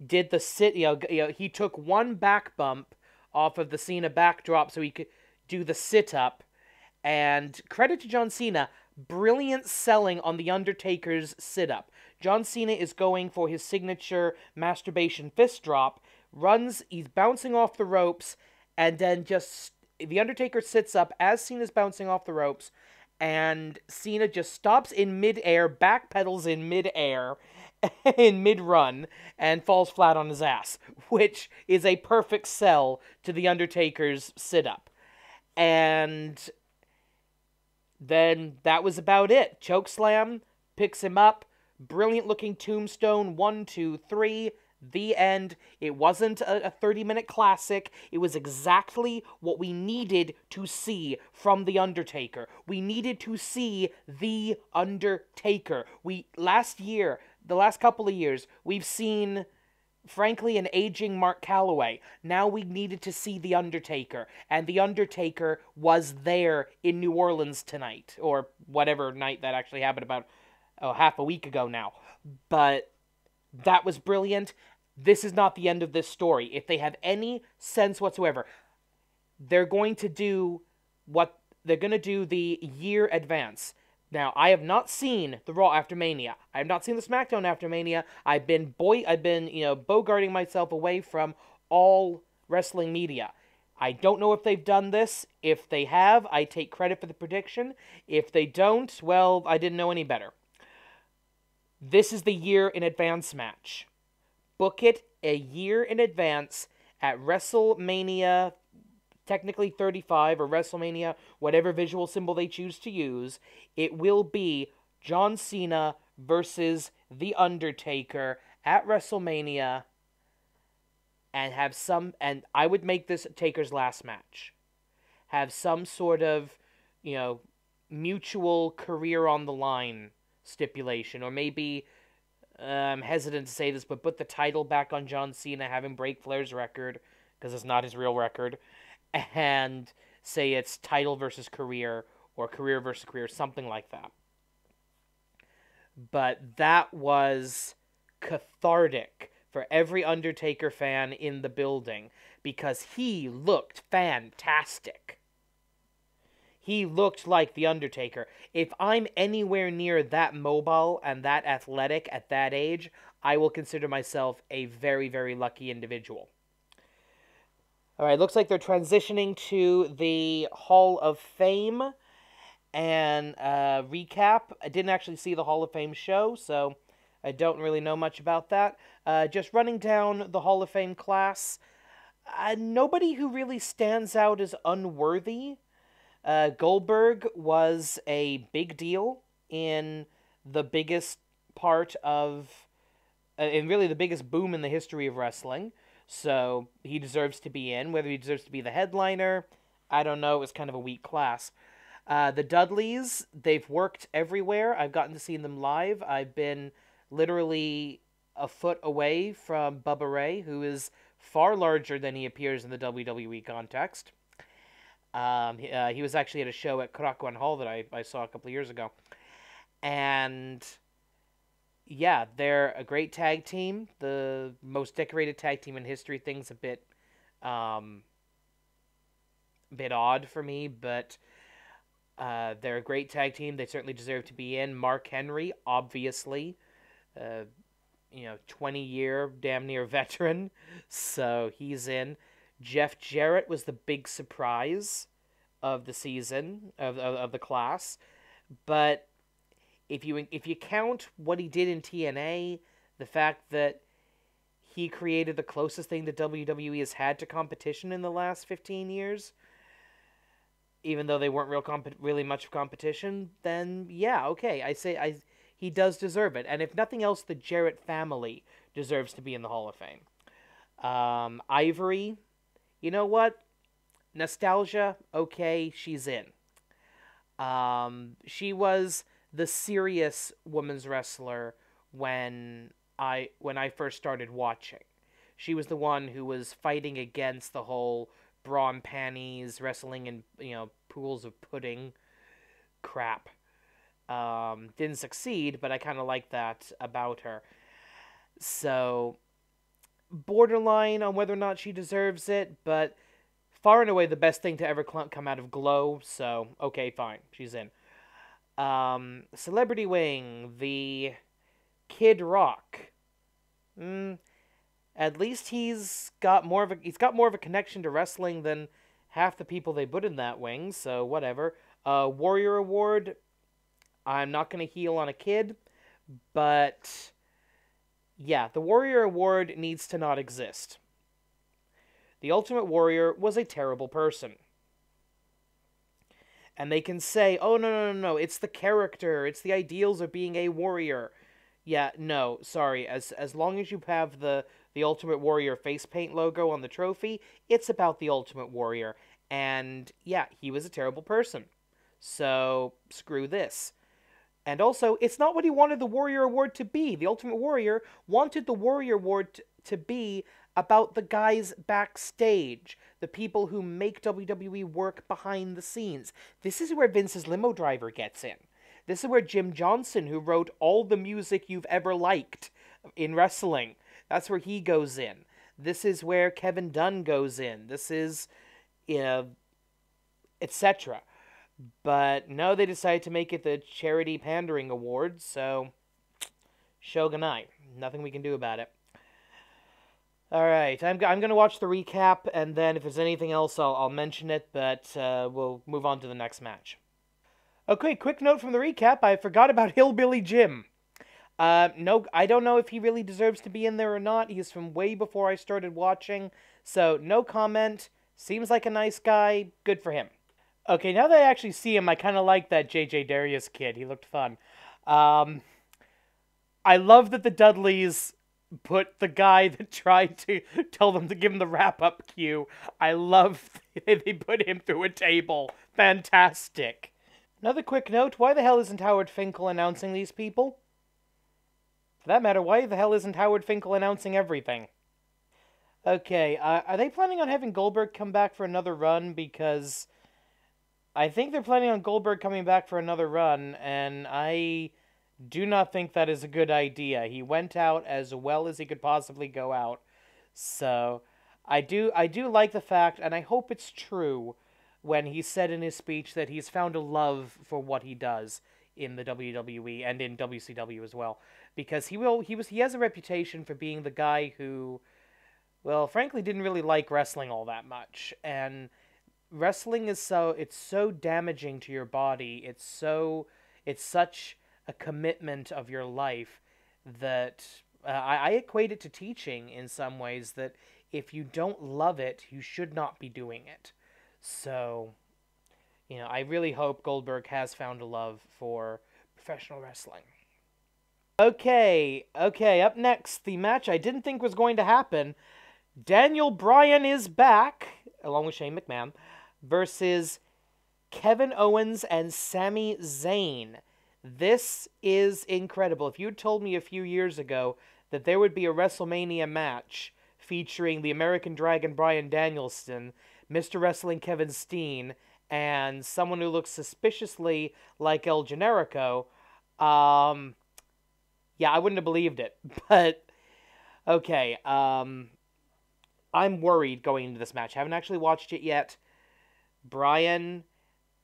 Did the sit? You know, you know, he took one back bump off of the Cena backdrop so he could do the sit up. And credit to John Cena, brilliant selling on the Undertaker's sit up. John Cena is going for his signature masturbation fist drop, runs, he's bouncing off the ropes, and then just the Undertaker sits up as Cena's bouncing off the ropes, and Cena just stops in midair, backpedals in midair, in mid run, and falls flat on his ass, which is a perfect sell to the Undertaker's sit up. And then that was about it. Choke slam picks him up Brilliant looking tombstone, one, two, three. The end. It wasn't a, a 30 minute classic. It was exactly what we needed to see from The Undertaker. We needed to see The Undertaker. We, last year, the last couple of years, we've seen frankly, an aging Mark Calaway. Now we needed to see The Undertaker, and The Undertaker was there in New Orleans tonight, or whatever night that actually happened about oh, half a week ago now. But that was brilliant. This is not the end of this story. If they have any sense whatsoever, they're going to do what they're going to do the year advance. Now, I have not seen the Raw after Mania. I have not seen the SmackDown after Mania. I've been boy I've been, you know, bogarting myself away from all wrestling media. I don't know if they've done this. If they have, I take credit for the prediction. If they don't, well, I didn't know any better. This is the year in advance match. Book it a year in advance at WrestleMania technically 35 or WrestleMania, whatever visual symbol they choose to use, it will be John Cena versus The Undertaker at WrestleMania and have some and I would make this Taker's last match. Have some sort of, you know, mutual career on the line stipulation or maybe uh, I'm hesitant to say this, but put the title back on John Cena, have him break Flair's record because it's not his real record, and say it's title versus career or career versus career, something like that. But that was cathartic for every Undertaker fan in the building because he looked fantastic. He looked like The Undertaker. If I'm anywhere near that mobile and that athletic at that age, I will consider myself a very, very lucky individual. All right, looks like they're transitioning to the Hall of Fame and uh, recap. I didn't actually see the Hall of Fame show, so I don't really know much about that. Uh, just running down the Hall of Fame class, uh, nobody who really stands out as unworthy. Uh, Goldberg was a big deal in the biggest part of, uh, and really the biggest boom in the history of wrestling. So he deserves to be in. Whether he deserves to be the headliner, I don't know. It was kind of a weak class. Uh, the Dudleys, they've worked everywhere. I've gotten to see them live. I've been literally a foot away from Bubba Ray, who is far larger than he appears in the WWE context. Um, he, uh, he was actually at a show at Korakuen Hall that I, I saw a couple of years ago. And yeah, they're a great tag team, the most decorated tag team in history. Things a bit um, a bit odd for me, but uh, they're a great tag team. They certainly deserve to be in. Mark Henry, obviously, uh, you know, 20 year damn near veteran, so he's in. Jeff Jarrett was the big surprise of the season of, of, of the class, but if you if you count what he did in TNA, the fact that he created the closest thing that WWE has had to competition in the last 15 years, even though they weren't real comp- really much competition, then yeah, okay, I say I he does deserve it. And if nothing else, the Jarrett family deserves to be in the Hall of Fame. Um, Ivory, you know what? Nostalgia, okay, she's in. Um, she was the serious women's wrestler when I when I first started watching. She was the one who was fighting against the whole bra and panties, wrestling in you know pools of pudding crap. Um, didn't succeed, but I kind of like that about her. So borderline on whether or not she deserves it, but far and away the best thing to ever come out of Glow. So okay, fine, she's in. Um, Celebrity Wing, the Kid Rock. Mm, at least he's got more of a he's got more of a connection to wrestling than half the people they put in that wing. So whatever. Uh, Warrior Award. I'm not gonna heel on a kid, but yeah, the Warrior Award needs to not exist. The Ultimate Warrior was a terrible person. And they can say, oh, no, no, no, no, it's the character, it's the ideals of being a warrior. Yeah, no, sorry. As as long as you have the the Ultimate Warrior face paint logo on the trophy, it's about the Ultimate Warrior. And yeah, he was a terrible person. So screw this. And also, it's not what he wanted the Warrior Award to be. The Ultimate Warrior wanted the Warrior Award to be about the guys backstage, the people who make WWE work behind the scenes. This is where Vince's limo driver gets in. This is where Jim Johnston, who wrote all the music you've ever liked in wrestling, that's where he goes in. This is where Kevin Dunn goes in. This is, uh, you know, etc. But no, they decided to make it the Charity Pandering Award, so Shoganai. Nothing we can do about it. All right, I'm, I'm going to watch the recap, and then if there's anything else, I'll, I'll mention it, but uh, we'll move on to the next match. Okay, quick note from the recap I forgot about Hillbilly Jim. Uh, no, I don't know if he really deserves to be in there or not. He's from way before I started watching, so no comment. Seems like a nice guy. Good for him. Okay, now that I actually see him, I kind of like that JJ Darius kid. He looked fun. Um, I love that the Dudleys put the guy that tried to tell them to give him the wrap up cue. I love they put him through a table. Fantastic. Another quick note why the hell isn't Howard Finkel announcing these people? For that matter, why the hell isn't Howard Finkel announcing everything? Okay, uh, are they planning on having Goldberg come back for another run? Because I think they're planning on Goldberg coming back for another run, and I do not think that is a good idea. He went out as well as he could possibly go out. So I do I do like the fact and I hope it's true when he said in his speech that he's found a love for what he does in the WWE and in WCW as well because he will he was he has a reputation for being the guy who well frankly didn't really like wrestling all that much and wrestling is so it's so damaging to your body it's so it's such a commitment of your life that uh, I, I equate it to teaching in some ways that if you don't love it, you should not be doing it. So, you know, I really hope Goldberg has found a love for professional wrestling. Okay, okay, up next, the match I didn't think was going to happen. Daniel Bryan is back, along with Shane McMahon, versus Kevin Owens and Sami Zayn. This is incredible. If you had told me a few years ago that there would be a WrestleMania match featuring the American Dragon Bryan Danielson, Mr. Wrestling Kevin Steen, and someone who looks suspiciously like El Generico, um, yeah, I wouldn't have believed it. But okay, um, I'm worried going into this match. I haven't actually watched it yet. Bryan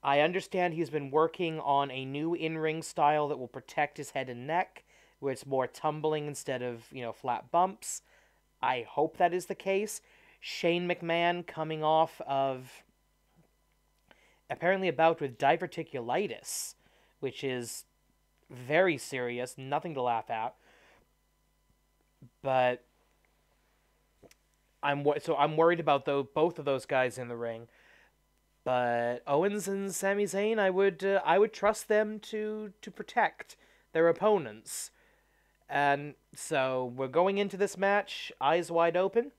I understand he's been working on a new in-ring style that will protect his head and neck, where it's more tumbling instead of, you know, flat bumps. I hope that is the case. Shane McMahon coming off of apparently a bout with diverticulitis, which is very serious, nothing to laugh at. But I'm so I'm worried about though both of those guys in the ring. But Owens and Sami Zayn, I would uh, I would trust them to to protect their opponents. And so we're going into this match eyes wide open.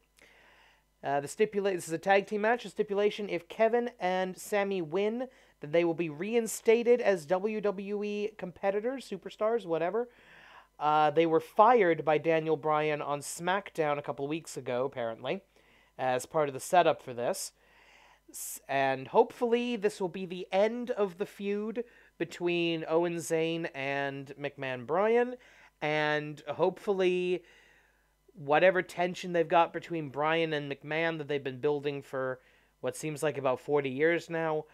Uh, the stipulate this is a tag team match. The stipulation: if Kevin and Sami win, then they will be reinstated as WWE competitors, superstars, whatever. Uh, they were fired by Daniel Bryan on SmackDown a couple weeks ago, apparently, as part of the setup for this and hopefully this will be the end of the feud between Owen Zayn and McMahon Bryan, and hopefully whatever tension they've got between Bryan and McMahon that they've been building for what seems like about 40 years now,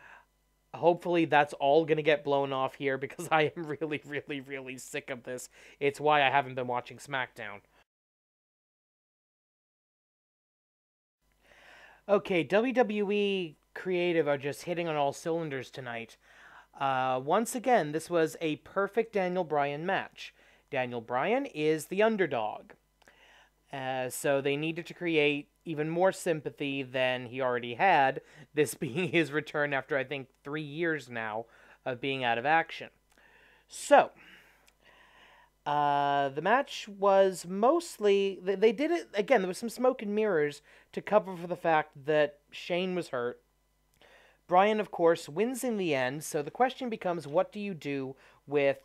hopefully that's all going to get blown off here because I am really, really, really sick of this. It's why I haven't been watching SmackDown. Okay, WWE creative are just hitting on all cylinders tonight. Uh, once again, this was a perfect Daniel Bryan match. Daniel Bryan is the underdog. Uh, so they needed to create even more sympathy than he already had, this being his return after, I think, three years now of being out of action. So, uh, the match was mostly they, they did it again. There was some smoke and mirrors to cover for the fact that Shane was hurt. Bryan, of course, wins in the end. So the question becomes, what do you do with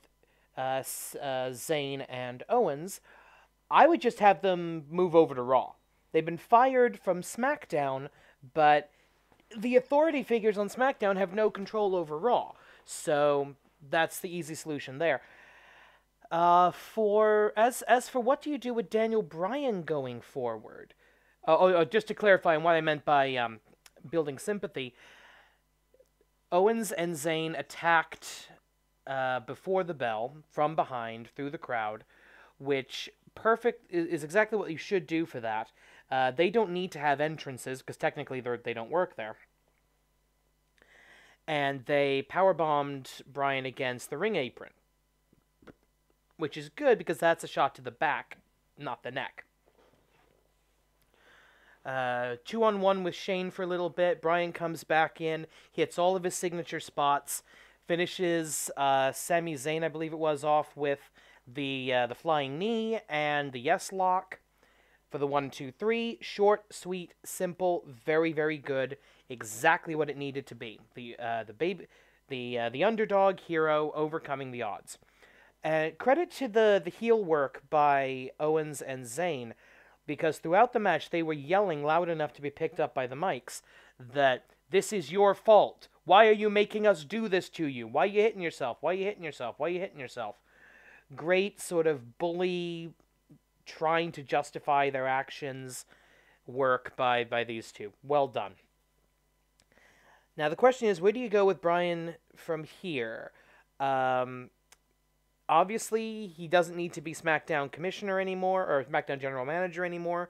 uh, uh, Zayn and Owens? I would just have them move over to Raw. They've been fired from SmackDown, but the authority figures on SmackDown have no control over Raw. So that's the easy solution there. Uh, for as as for what do you do with Daniel Bryan going forward? Uh, oh, oh, just to clarify, and what I meant by um, building sympathy. Owens and Zayn attacked uh, before the bell from behind through the crowd, which perfect is, exactly what you should do for that. Uh, they don't need to have entrances because technically they they don't work there. And they power bombed Bryan against the ring apron which is good because that's a shot to the back, not the neck. uh, two on one with Shane for a little bit. Bryan comes back in, hits all of his signature spots, finishes uh, Sami Zayn, I believe it was, off with the uh, the flying knee and the yes lock for the one, two, three. Short, sweet, simple, very, very good. Exactly what it needed to be. The uh, the baby, the uh, the underdog hero overcoming the odds. Uh, credit to the the heel work by Owens and Zayn, because throughout the match they were yelling loud enough to be picked up by the mics that this is your fault. Why are you making us do this to you? Why are you hitting yourself? Why are you hitting yourself? Why are you hitting yourself? Great sort of bully trying to justify their actions work by by these two. Well done. Now the question is, where do you go with Bryan from here? Um, obviously, he doesn't need to be SmackDown commissioner anymore or SmackDown general manager anymore.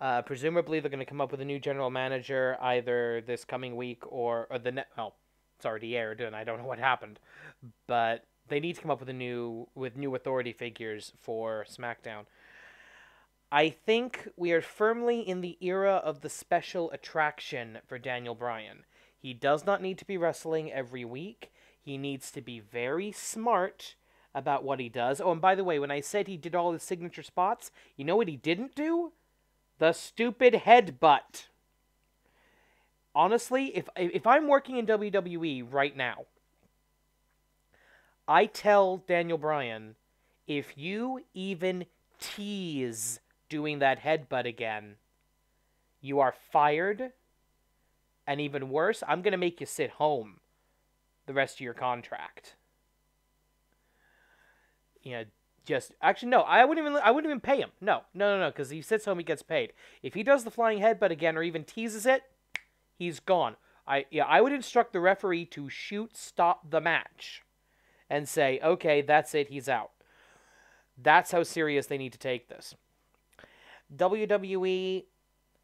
Uh, presumably, they're going to come up with a new general manager either this coming week or or the net. Well, it's already aired, and I don't know what happened, but they need to come up with a new with new authority figures for SmackDown. I think we are firmly in the era of the special attraction for Daniel Bryan. He does not need to be wrestling every week. He needs to be very smart about what he does. Oh, and by the way, when I said he did all his signature spots, you know what he didn't do? The stupid headbutt. Honestly, if if I'm working in WWE right now, I tell Daniel Bryan, if you even tease doing that headbutt again, you are fired. And even worse, I'm going to make you sit home the rest of your contract. You know, just actually no, I wouldn't even I wouldn't even pay him. No, no, no, no, because he sits home, he gets paid. If he does the flying headbutt again or even teases it, he's gone. I yeah, I would instruct the referee to shoot stop the match, and say, okay, that's it, he's out. That's how serious they need to take this. WWE,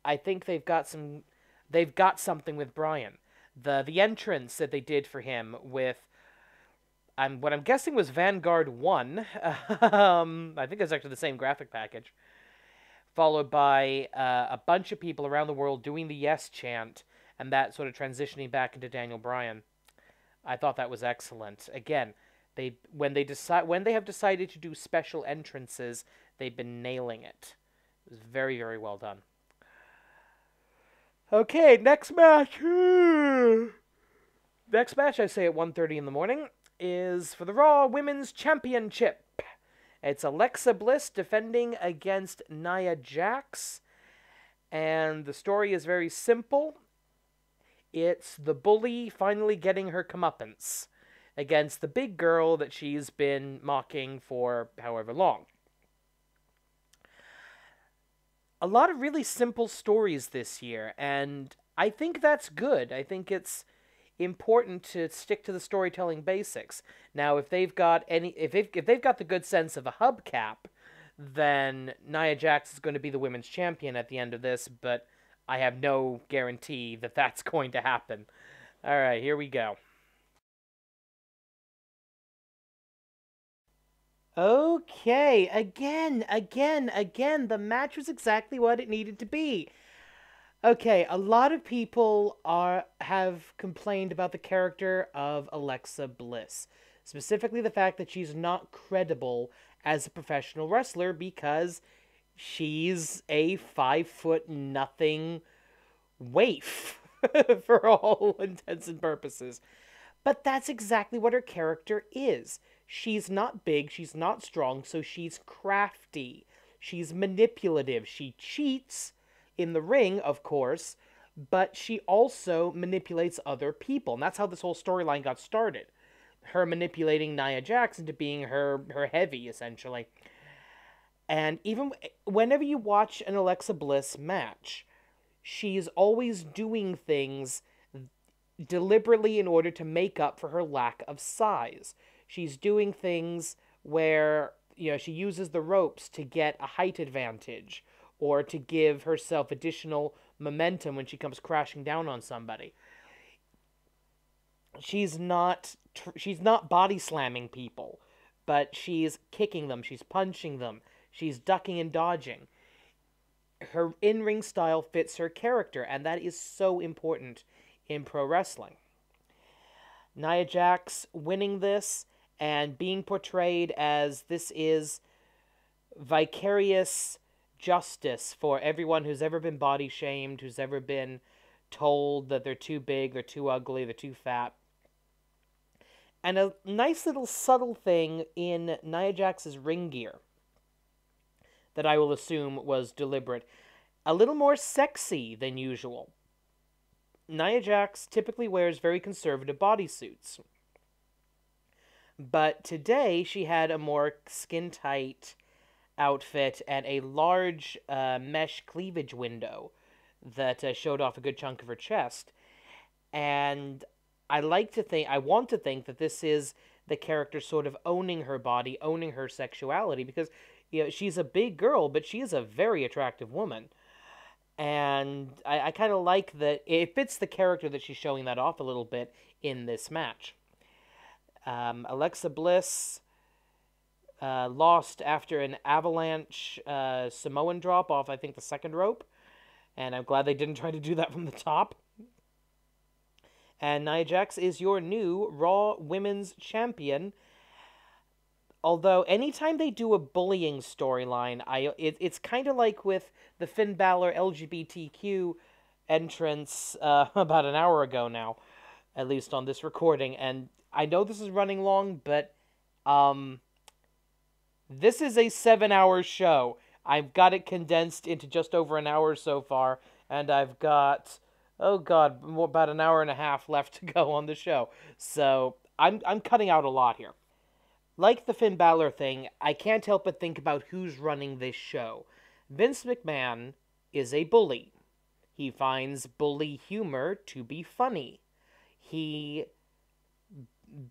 I think they've got some, they've got something with Bryan. The the entrance that they did for him with, I'm what I'm guessing was Vanguard One. um, I think it's actually the same graphic package. Followed by uh, a bunch of people around the world doing the yes chant, and that sort of transitioning back into Daniel Bryan. I thought that was excellent. Again, they when they decide when they have decided to do special entrances, they've been nailing it. It was very, very well done. Okay, next match. next match, I say at 1.30 in the morning, is for the Raw Women's Championship. It's Alexa Bliss defending against Nia Jax. And the story is very simple. It's the bully finally getting her comeuppance against the big girl that she's been mocking for however long a lot of really simple stories this year, and I think that's good. I think it's important to stick to the storytelling basics. Now, if they've got any, if they've, if they've got the good sense of a hubcap, then Nia Jax is going to be the women's champion at the end of this, but I have no guarantee that that's going to happen. All right, here we go. Okay, again, again, again, the match was exactly what it needed to be. Okay, a lot of people are have complained about the character of Alexa Bliss, specifically the fact that she's not credible as a professional wrestler because she's a five foot nothing waif for all intents and purposes. But that's exactly what her character is. She's not big, she's not strong, so she's crafty. She's manipulative. She cheats in the ring, of course, but she also manipulates other people. And that's how this whole storyline got started. Her manipulating Nia Jax into being her her heavy essentially. And even whenever you watch an Alexa Bliss match, she's always doing things deliberately in order to make up for her lack of size she's doing things where you know she uses the ropes to get a height advantage or to give herself additional momentum when she comes crashing down on somebody she's not she's not body slamming people but she's kicking them she's punching them she's ducking and dodging her in ring style fits her character, and that is so important in pro wrestling. Nia Jax winning this and being portrayed as this is vicarious justice for everyone who's ever been body shamed, who's ever been told that they're too big, they're too ugly, they're too fat. And a nice little subtle thing in Nia Jax's ring gear that I will assume was deliberate. A little more sexy than usual. Nia Jax typically wears very conservative bodysuits. But today she had a more skin tight outfit and a large uh, mesh cleavage window that uh, showed off a good chunk of her chest. And I like to think, I want to think that this is the character sort of owning her body, owning her sexuality, because you know she's a big girl, but she is a very attractive woman. And I, I kind of like that it fits the character that she's showing that off a little bit in this match. Um, Alexa Bliss uh, lost after an avalanche uh, Samoan drop off, I think, the second rope. And I'm glad they didn't try to do that from the top. And Nia Jax is your new Raw Women's Champion. Although anytime they do a bullying storyline, I it, it's kind of like with the Finn Balor LGBTQ entrance uh, about an hour ago now, at least on this recording. And I know this is running long, but um, this is a seven-hour show. I've got it condensed into just over an hour so far, and I've got oh god, about an hour and a half left to go on the show. So I'm I'm cutting out a lot here. Like the Finn Balor thing, I can't help but think about who's running this show. Vince McMahon is a bully. He finds bully humor to be funny. He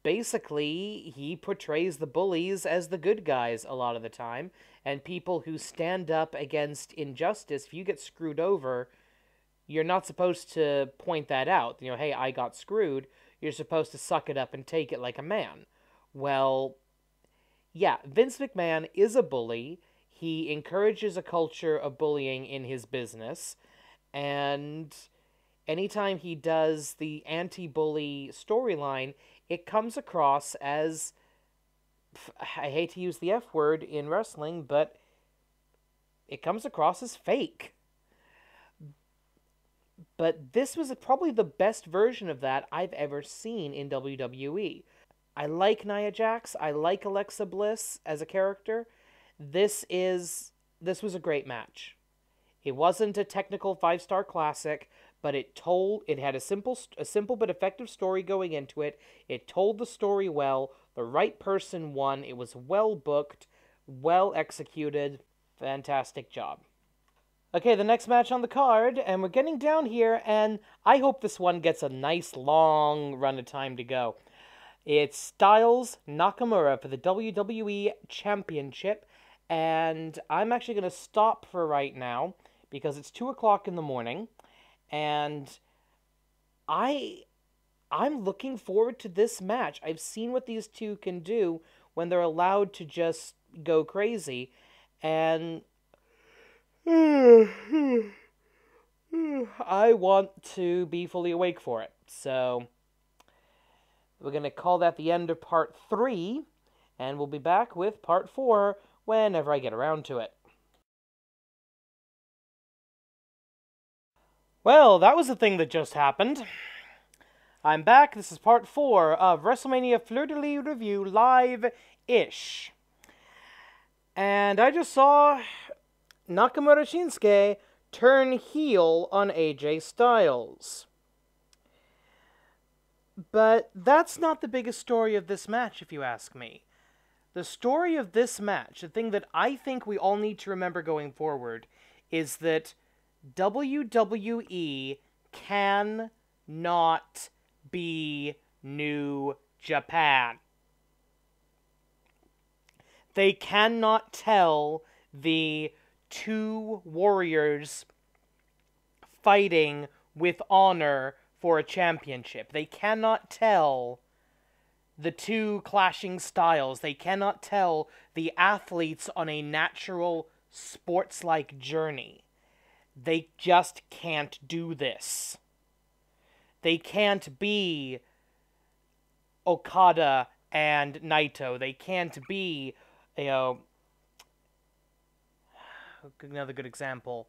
basically he portrays the bullies as the good guys a lot of the time and people who stand up against injustice if you get screwed over you're not supposed to point that out. You know hey i got screwed you're supposed to suck it up and take it like a man. Well yeah vince mcmahon is a bully. He encourages a culture of bullying in his business and anytime he does the anti-bully storyline it comes across as I hate to use the F word in wrestling, but it comes across as fake. But this was probably the best version of that I've ever seen in WWE. I like Nia Jax. I like Alexa Bliss as a character. This is this was a great match. It wasn't a technical five-star classic, but it told it had a simple a simple but effective story going into it. It told the story well. The right person won. It was well booked, well executed. Fantastic job. Okay, the next match on the card, and we're getting down here, and I hope this one gets a nice long run of time to go. It's Styles Nakamura for the WWE Championship, and I'm actually going to stop for right now because it's 2 o'clock in the morning and I I'm looking forward to this match. I've seen what these two can do when they're allowed to just go crazy and I want to be fully awake for it. So we're going to call that the end of part 3 and we'll be back with part 4 whenever I get around to it. Well, that was the thing that just happened. I'm back. This is part four of WrestleMania Fleur de Lis Review live ish. And I just saw Nakamura Shinsuke turn heel on AJ Styles. But that's not the biggest story of this match, if you ask me. The story of this match, the thing that I think we all need to remember going forward, is that WWE cannot be New Japan. They cannot tell the two warriors fighting with honor for a championship. They cannot tell the two clashing styles. They cannot tell the athletes on a natural sports like journey they just can't do this. They can't be Okada and Naito. They can't be, you know, another good example.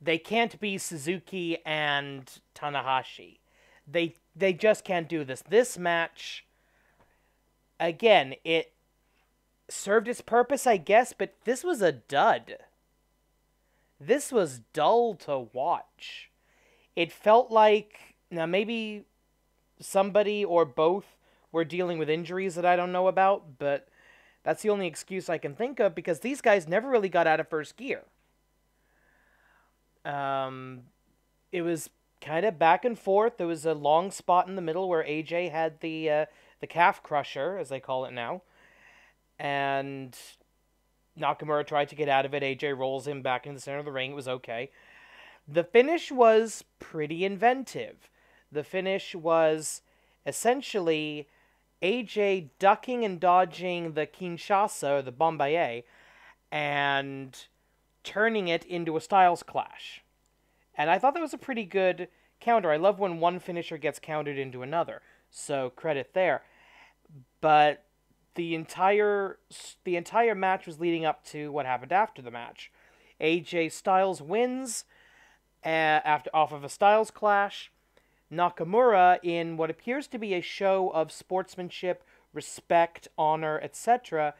They can't be Suzuki and Tanahashi. They they just can't do this. This match again, it served its purpose, I guess, but this was a dud. This was dull to watch. It felt like now maybe somebody or both were dealing with injuries that I don't know about, but that's the only excuse I can think of because these guys never really got out of first gear. Um, it was kind of back and forth. There was a long spot in the middle where AJ had the uh, the calf crusher, as they call it now, and Nakamura tried to get out of it. AJ rolls him back into the center of the ring. It was okay. The finish was pretty inventive. The finish was essentially AJ ducking and dodging the Kinshasa, or the Bomaye, and turning it into a Styles clash. And I thought that was a pretty good counter. I love when one finisher gets countered into another. So credit there. But the entire the entire match was leading up to what happened after the match. AJ Styles wins uh, after off of a Styles clash. Nakamura, in what appears to be a show of sportsmanship, respect, honor, etc.,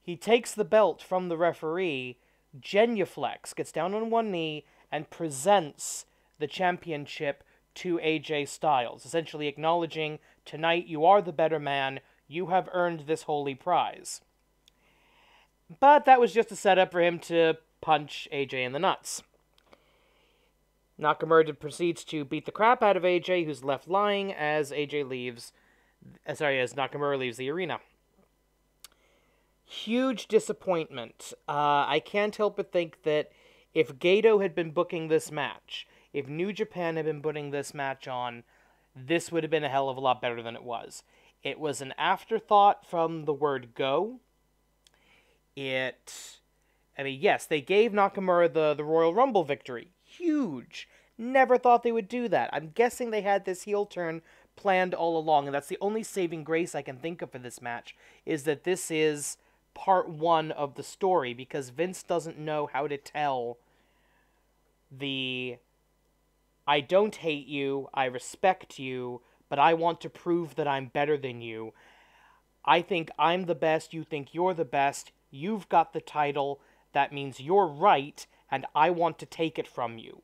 he takes the belt from the referee, genuflects, gets down on one knee, and presents the championship to AJ Styles, essentially acknowledging, Tonight you are the better man, you have earned this holy prize. But that was just a setup for him to punch AJ in the nuts. Nakamura proceeds to beat the crap out of AJ, who's left lying as AJ leaves. Uh, sorry, as Nakamura leaves the arena. Huge disappointment. Uh, I can't help but think that if Gedo had been booking this match, if New Japan had been putting this match on, this would have been a hell of a lot better than it was. It was an afterthought from the word go. It. I mean, yes, they gave Nakamura the, the Royal Rumble victory huge. Never thought they would do that. I'm guessing they had this heel turn planned all along, and that's the only saving grace I can think of for this match, is that this is part one of the story, because Vince doesn't know how to tell the I don't hate you, I respect you, but I want to prove that I'm better than you. I think I'm the best, you think you're the best, you've got the title, that means you're right, and I want to take it from you.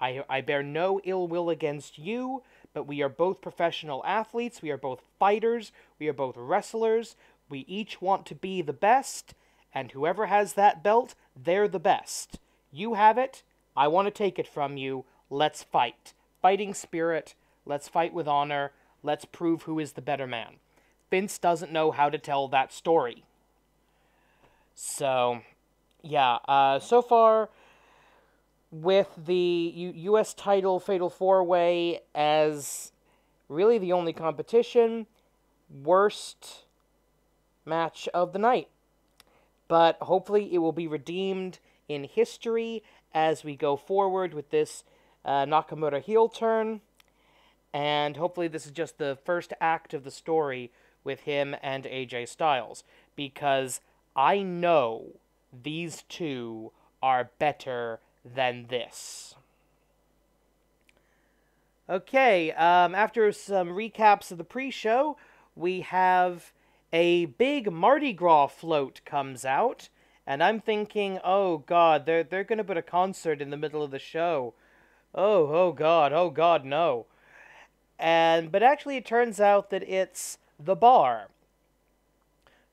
I, I bear no ill will against you, but we are both professional athletes, we are both fighters, we are both wrestlers, we each want to be the best, and whoever has that belt, they're the best. You have it, I want to take it from you, let's fight. Fighting spirit, let's fight with honor, let's prove who is the better man. Vince doesn't know how to tell that story. So, yeah, uh, so far with the U- U.S. title Fatal Four Way as really the only competition, worst match of the night. But hopefully it will be redeemed in history as we go forward with this uh, Nakamura heel turn. And hopefully this is just the first act of the story with him and AJ Styles. Because I know these two are better than this. Okay, um, after some recaps of the pre-show, we have a big Mardi Gras float comes out, and I'm thinking, oh god, they're they're gonna put a concert in the middle of the show. Oh, oh god, oh god, no. And but actually, it turns out that it's the bar.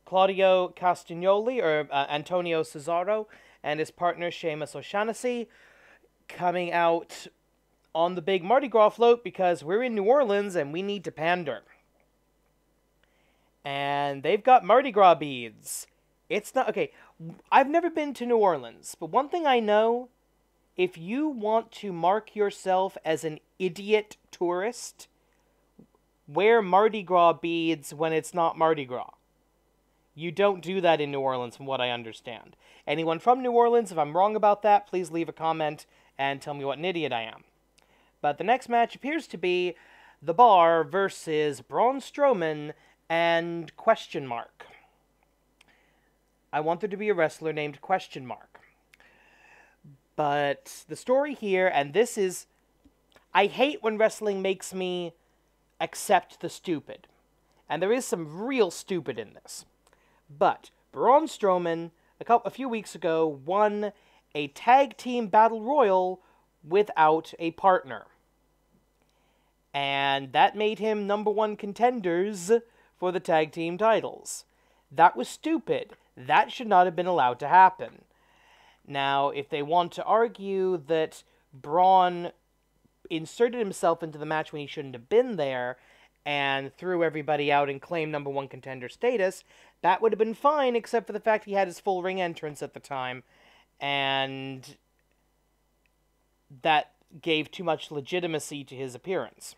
Claudio Castagnoli, or uh, Antonio Cesaro, and his partner Sheamus O'Shaughnessy coming out on the big Mardi Gras float because we're in New Orleans and we need to pander. And they've got Mardi Gras beads. It's not okay. I've never been to New Orleans, but one thing I know if you want to mark yourself as an idiot tourist, wear Mardi Gras beads when it's not Mardi Gras You don't do that in New Orleans, from what I understand. Anyone from New Orleans, if I'm wrong about that, please leave a comment and tell me what an idiot I am. But the next match appears to be The Bar versus Braun Strowman and Question Mark. I want there to be a wrestler named Question Mark. But the story here, and this is. I hate when wrestling makes me accept the stupid. And there is some real stupid in this. But Braun Strowman, a, couple, a few weeks ago, won a tag team battle royal without a partner. And that made him number one contenders for the tag team titles. That was stupid. That should not have been allowed to happen. Now, if they want to argue that Braun inserted himself into the match when he shouldn't have been there and threw everybody out and claimed number one contender status, that would have been fine, except for the fact he had his full ring entrance at the time, and that gave too much legitimacy to his appearance.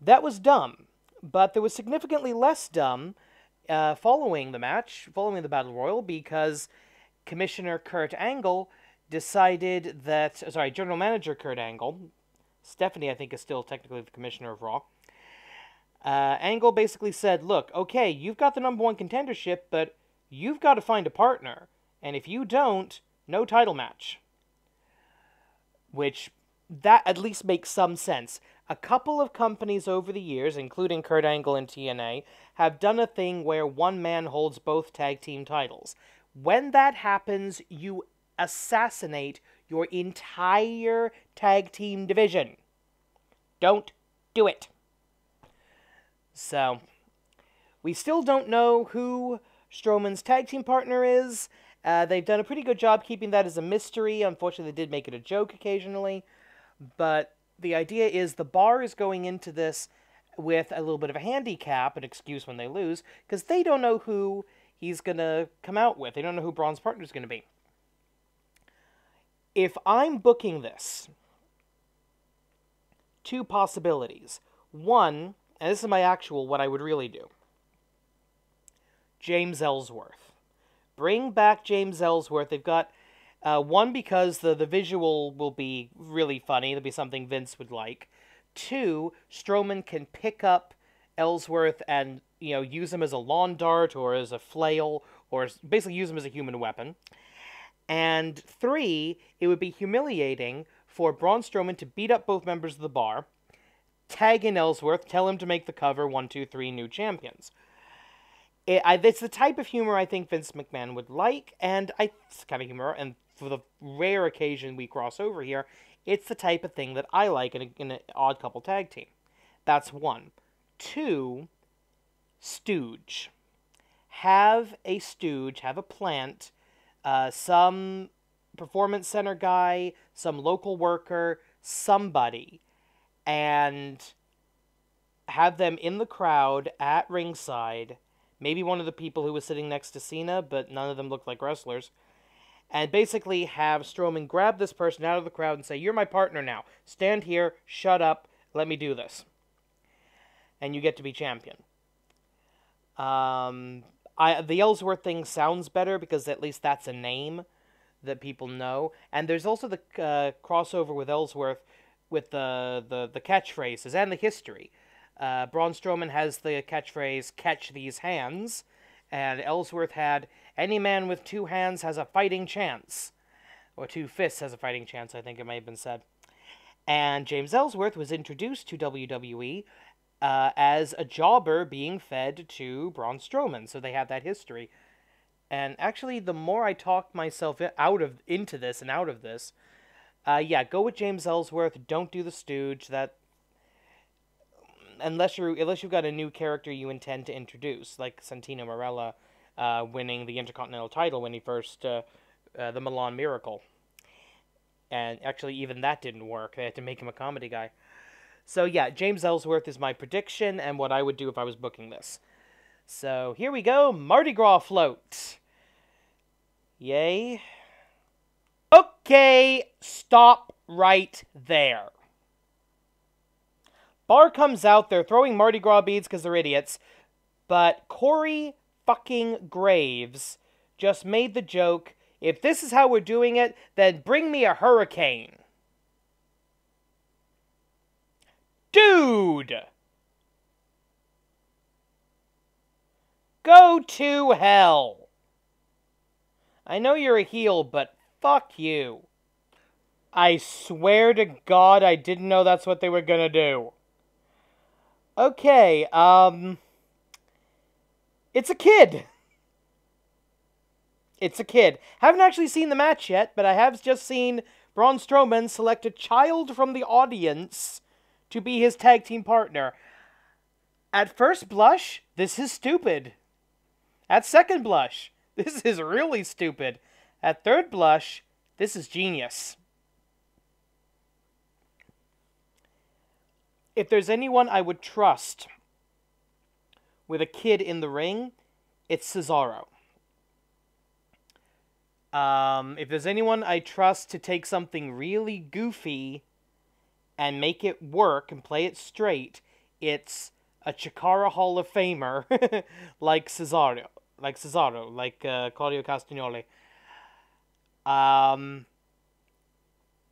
That was dumb, but there was significantly less dumb uh, following the match, following the Battle Royal, because Commissioner Kurt Angle decided that, sorry, General Manager Kurt Angle, Stephanie, I think, is still technically the Commissioner of Raw. Uh, Angle basically said, look, okay, you've got the number one contendership, but you've got to find a partner. And if you don't, no title match. Which, that at least makes some sense. A couple of companies over the years, including Kurt Angle and TNA, have done a thing where one man holds both tag team titles. When that happens, you assassinate your entire tag team division. Don't do it. So, we still don't know who Strowman's tag team partner is. Uh, they've done a pretty good job keeping that as a mystery. Unfortunately, they did make it a joke occasionally. But the idea is the bar is going into this with a little bit of a handicap, an excuse when they lose, because they don't know who he's going to come out with. They don't know who Braun's partner is going to be. If I'm booking this, two possibilities. One, and this is my actual what I would really do. James Ellsworth. Bring back James Ellsworth. They've got uh, one because the the visual will be really funny. It'll be something Vince would like. Two, Strowman can pick up Ellsworth and you know use him as a lawn dart or as a flail or basically use him as a human weapon. And three, it would be humiliating for Braun Strowman to beat up both members of the bar, tag in Ellsworth, tell him to make the cover one, two, three, new champions. It, I, it's the type of humor I think Vince McMahon would like, and I, it's kind of humor, and for the rare occasion we cross over here, it's the type of thing that I like in, a, in an odd couple tag team. That's one. Two, stooge. Have a stooge, have a plant, uh, some performance center guy, some local worker, somebody, and have them in the crowd at ringside. Maybe one of the people who was sitting next to Cena, but none of them looked like wrestlers. And basically have Strowman grab this person out of the crowd and say, You're my partner now. Stand here, shut up, let me do this. And you get to be champion. Um, I the Ellsworth thing sounds better because at least that's a name that people know. And there's also the uh, crossover with Ellsworth with the, the, the catchphrases and the history. Uh, Braun Strowman has the catchphrase, catch these hands, and Ellsworth had, any man with two hands has a fighting chance. Or two fists has a fighting chance, I think it may have been said. And James Ellsworth was introduced to WWE uh, as a jobber being fed to Braun Strowman, so they have that history. And actually, the more I talk myself out of into this and out of this, uh, yeah, go with James Ellsworth. Don't do the Stooge. That unless you're unless you've got a new character you intend to introduce, like Santino Marella uh, winning the Intercontinental title when he first uh, uh, the Milan Miracle. And actually, even that didn't work. They had to make him a comedy guy. So yeah, James Ellsworth is my prediction and what I would do if I was booking this. So here we go, Mardi Gras float. Yay. Okay, stop right there. Bar comes out, they're throwing Mardi Gras beads because they're idiots, but Corey fucking Graves just made the joke if this is how we're doing it, then bring me a hurricane. Dude! Go to hell! I know you're a heel, but fuck you. I swear to God I didn't know that's what they were gonna do. Okay, um... It's a kid! It's a kid. Haven't actually seen the match yet, but I have just seen Braun Strowman select a child from the audience to be his tag team partner. At first blush, this is stupid. At second blush, this is really stupid. At third blush, this is genius. If there's anyone I would trust with a kid in the ring, it's Cesaro. Um, if there's anyone I trust to take something really goofy and make it work and play it straight, it's a Chikara Hall of Famer like Cesaro, like Cesaro, like uh, Claudio Castagnoli. Um,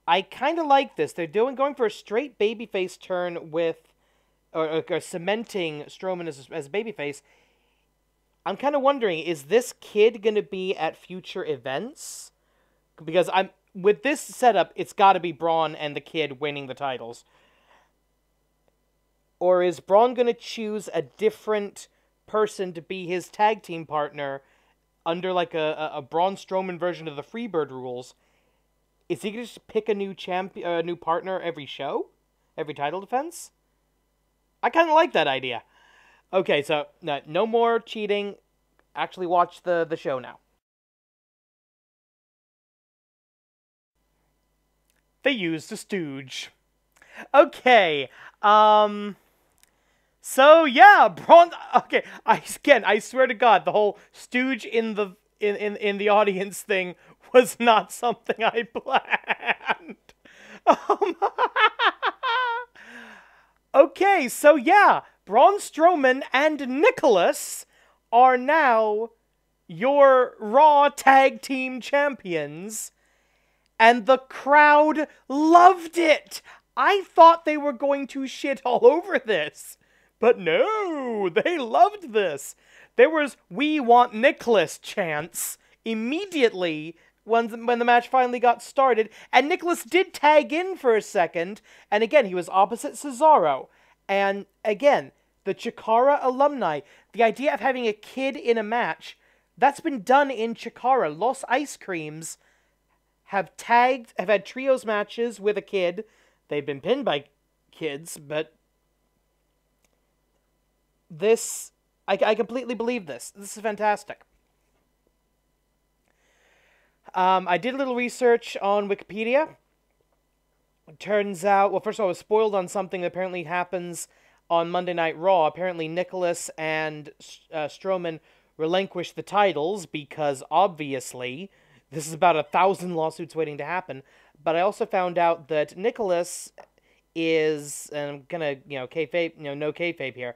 I kind of like this. They're doing going for a straight babyface turn with, or, or, cementing Strowman as as babyface I'm kind of wondering is this kid going to be at future events? Because I'm with this setup, it's got to be Braun and the kid winning the titles. Or is Braun going to choose a different person to be his tag team partner under like a, a, a Braun Strowman version of the Freebird rules? Is he going to just pick a new champion, a new partner every show, every title defense? I kind of like that idea. Okay, so no, no more cheating. Actually watch the, the show now. They used a stooge. Okay, um... So yeah, Braun. Okay, I again, I swear to God, the whole stooge in the in in, in the audience thing was not something I planned. Um, okay, so yeah, Braun Strowman and Nicholas are now your Raw Tag Team Champions. And the crowd loved it. I thought they were going to shit all over this. But no, they loved this. There was We Want Nicholas chants immediately when, when the match finally got started. And Nicholas did tag in for a second. And again, he was opposite Cesaro. And again, the Chikara alumni, the idea of having a kid in a match, that's been done in Chikara. Los Ice Creams have tagged, have had trios matches with a kid. They've been pinned by kids, but this, I, I completely believe this. This is fantastic. Um, I did a little research on Wikipedia. It turns out, well, first of all, I was spoiled on something that apparently happens on Monday Night Raw. Apparently, Nicholas and uh, Strowman relinquished the titles because obviously this is about a thousand lawsuits waiting to happen. But I also found out that Nicholas is, and I'm gonna, you know, kayfabe, you know, no kayfabe here.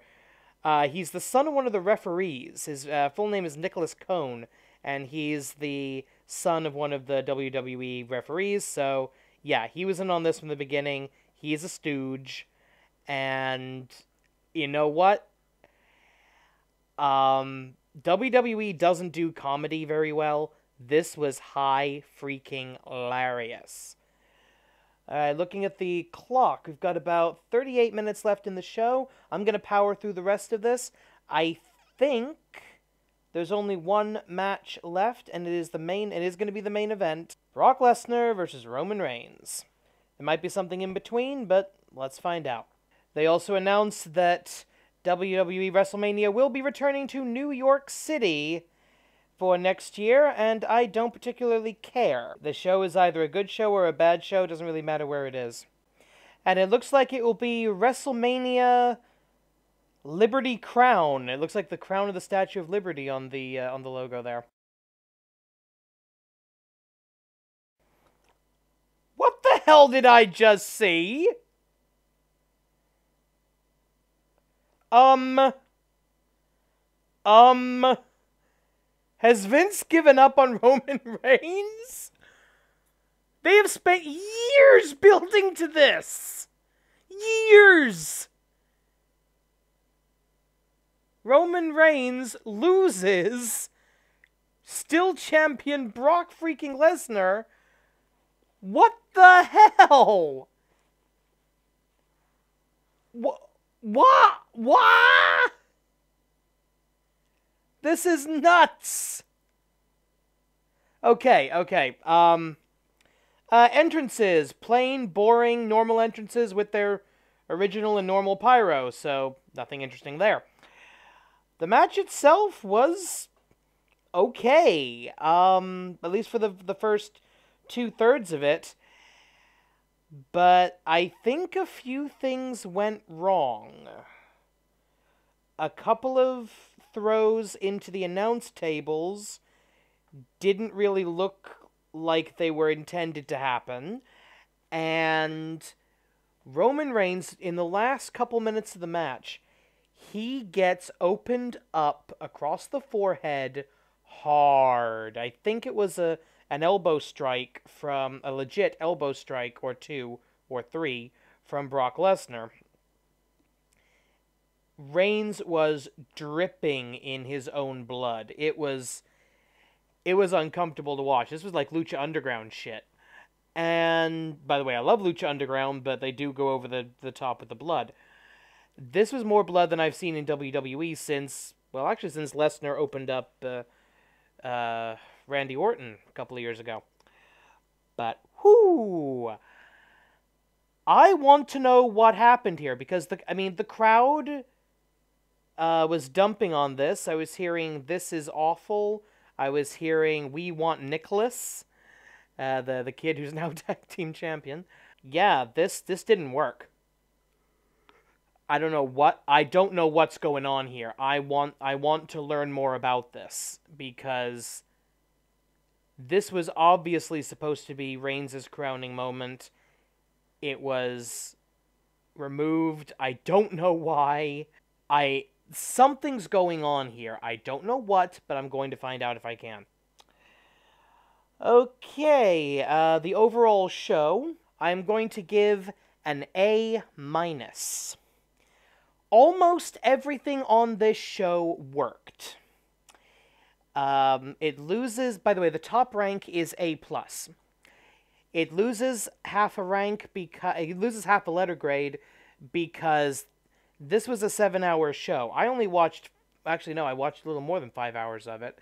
Uh, he's the son of one of the referees. His uh, full name is Nicholas Cone, and he's the son of one of the WWE referees. So yeah, he was in on this from the beginning. He's a stooge, and you know what? Um, WWE doesn't do comedy very well. This was high freaking hilarious. Uh, looking at the clock, we've got about 38 minutes left in the show. I'm going to power through the rest of this. I think there's only one match left, and it is the main. It is going to be the main event: Brock Lesnar versus Roman Reigns. There might be something in between, but let's find out. They also announced that WWE WrestleMania will be returning to New York City for next year, and I don't particularly care. The show is either a good show or a bad show, it doesn't really matter where it is. And it looks like it will be WrestleMania Liberty Crown. It looks like the crown of the Statue of Liberty on the uh, on the logo there. What the hell did I just see? Um. Um. Has Vince given up on Roman Reigns? They have spent years building to this. Years. Roman Reigns loses. Still champion Brock freaking Lesnar. What the hell? What? What? What? This is nuts. Okay, okay. Um, uh, entrances plain, boring, normal entrances with their original and normal pyro. So nothing interesting there. The match itself was okay. Um, at least for the the first two thirds of it. But I think a few things went wrong. A couple of throws into the announce tables didn't really look like they were intended to happen. And Roman Reigns, in the last couple minutes of the match, he gets opened up across the forehead hard. I think it was a an elbow strike from a legit elbow strike or two or three from Brock Lesnar. Reigns was dripping in his own blood. It was it was uncomfortable to watch. This was like Lucha Underground shit. And by the way, I love Lucha Underground, but they do go over the, the top with the blood. This was more blood than I've seen in WWE since, well, actually, since Lesnar opened up uh, uh, Randy Orton a couple of years ago. But, whoo! I want to know what happened here because the I mean the crowd uh, was dumping on this. I was hearing this is awful. I was hearing we want Nicholas, uh, the the kid who's now tag team champion. Yeah, this this didn't work. I don't know what I don't know what's going on here. I want I want to learn more about this because this was obviously supposed to be Reigns' crowning moment. It was removed. I don't know why. I something's going on here. I don't know what, but I'm going to find out if I can. Okay, uh, the overall show, I'm going to give an A minus. Almost everything on this show worked. Um, it loses, by the way, the top rank is A plus. It loses half a rank because it loses half a letter grade because this was a seven-hour show. I only watched, actually no, I watched a little more than five hours of it.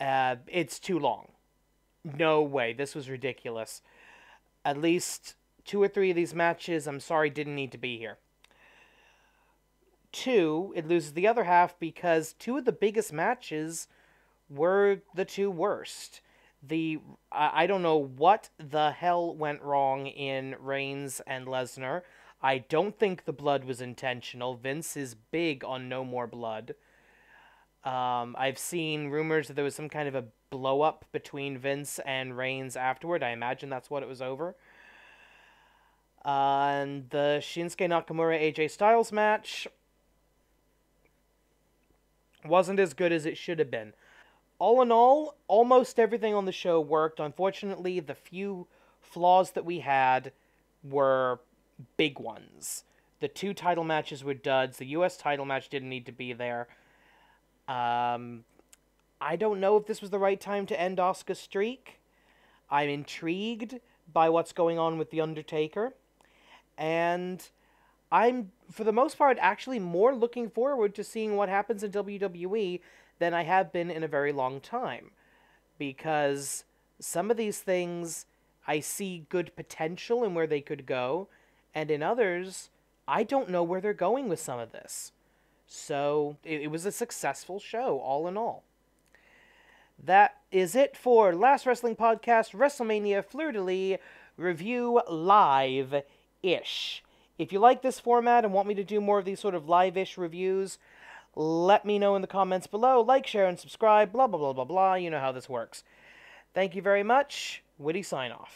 Uh, it's too long. No way. This was ridiculous. At least two or three of these matches, I'm sorry, didn't need to be here. Two, it loses the other half because two of the biggest matches were the two worst. The I don't know what the hell went wrong in Reigns and Lesnar. I don't think the blood was intentional. Vince is big on no more blood. Um, I've seen rumors that there was some kind of a blow up between Vince and Reigns afterward. I imagine that's what it was over. Uh, and the Shinsuke Nakamura AJ Styles match wasn't as good as it should have been all in all, almost everything on the show worked. Unfortunately, the few flaws that we had were big ones. The two title matches were duds. The U.S. title match didn't need to be there. Um, I don't know if this was the right time to end Asuka's streak. I'm intrigued by what's going on with The Undertaker. And I'm, for the most part, actually more looking forward to seeing what happens in WWE than I have been in a very long time. Because some of these things I see good potential in where they could go, and in others, I don't know where they're going with some of this. So it, it was a successful show, all in all. That is it for Last Wrestling Podcast WrestleMania Fleur de Lis review live ish. If you like this format and want me to do more of these sort of live ish reviews, let me know in the comments below. Like, share, and subscribe. Blah, blah, blah, blah, blah. You know how this works. Thank you very much. Witty sign off.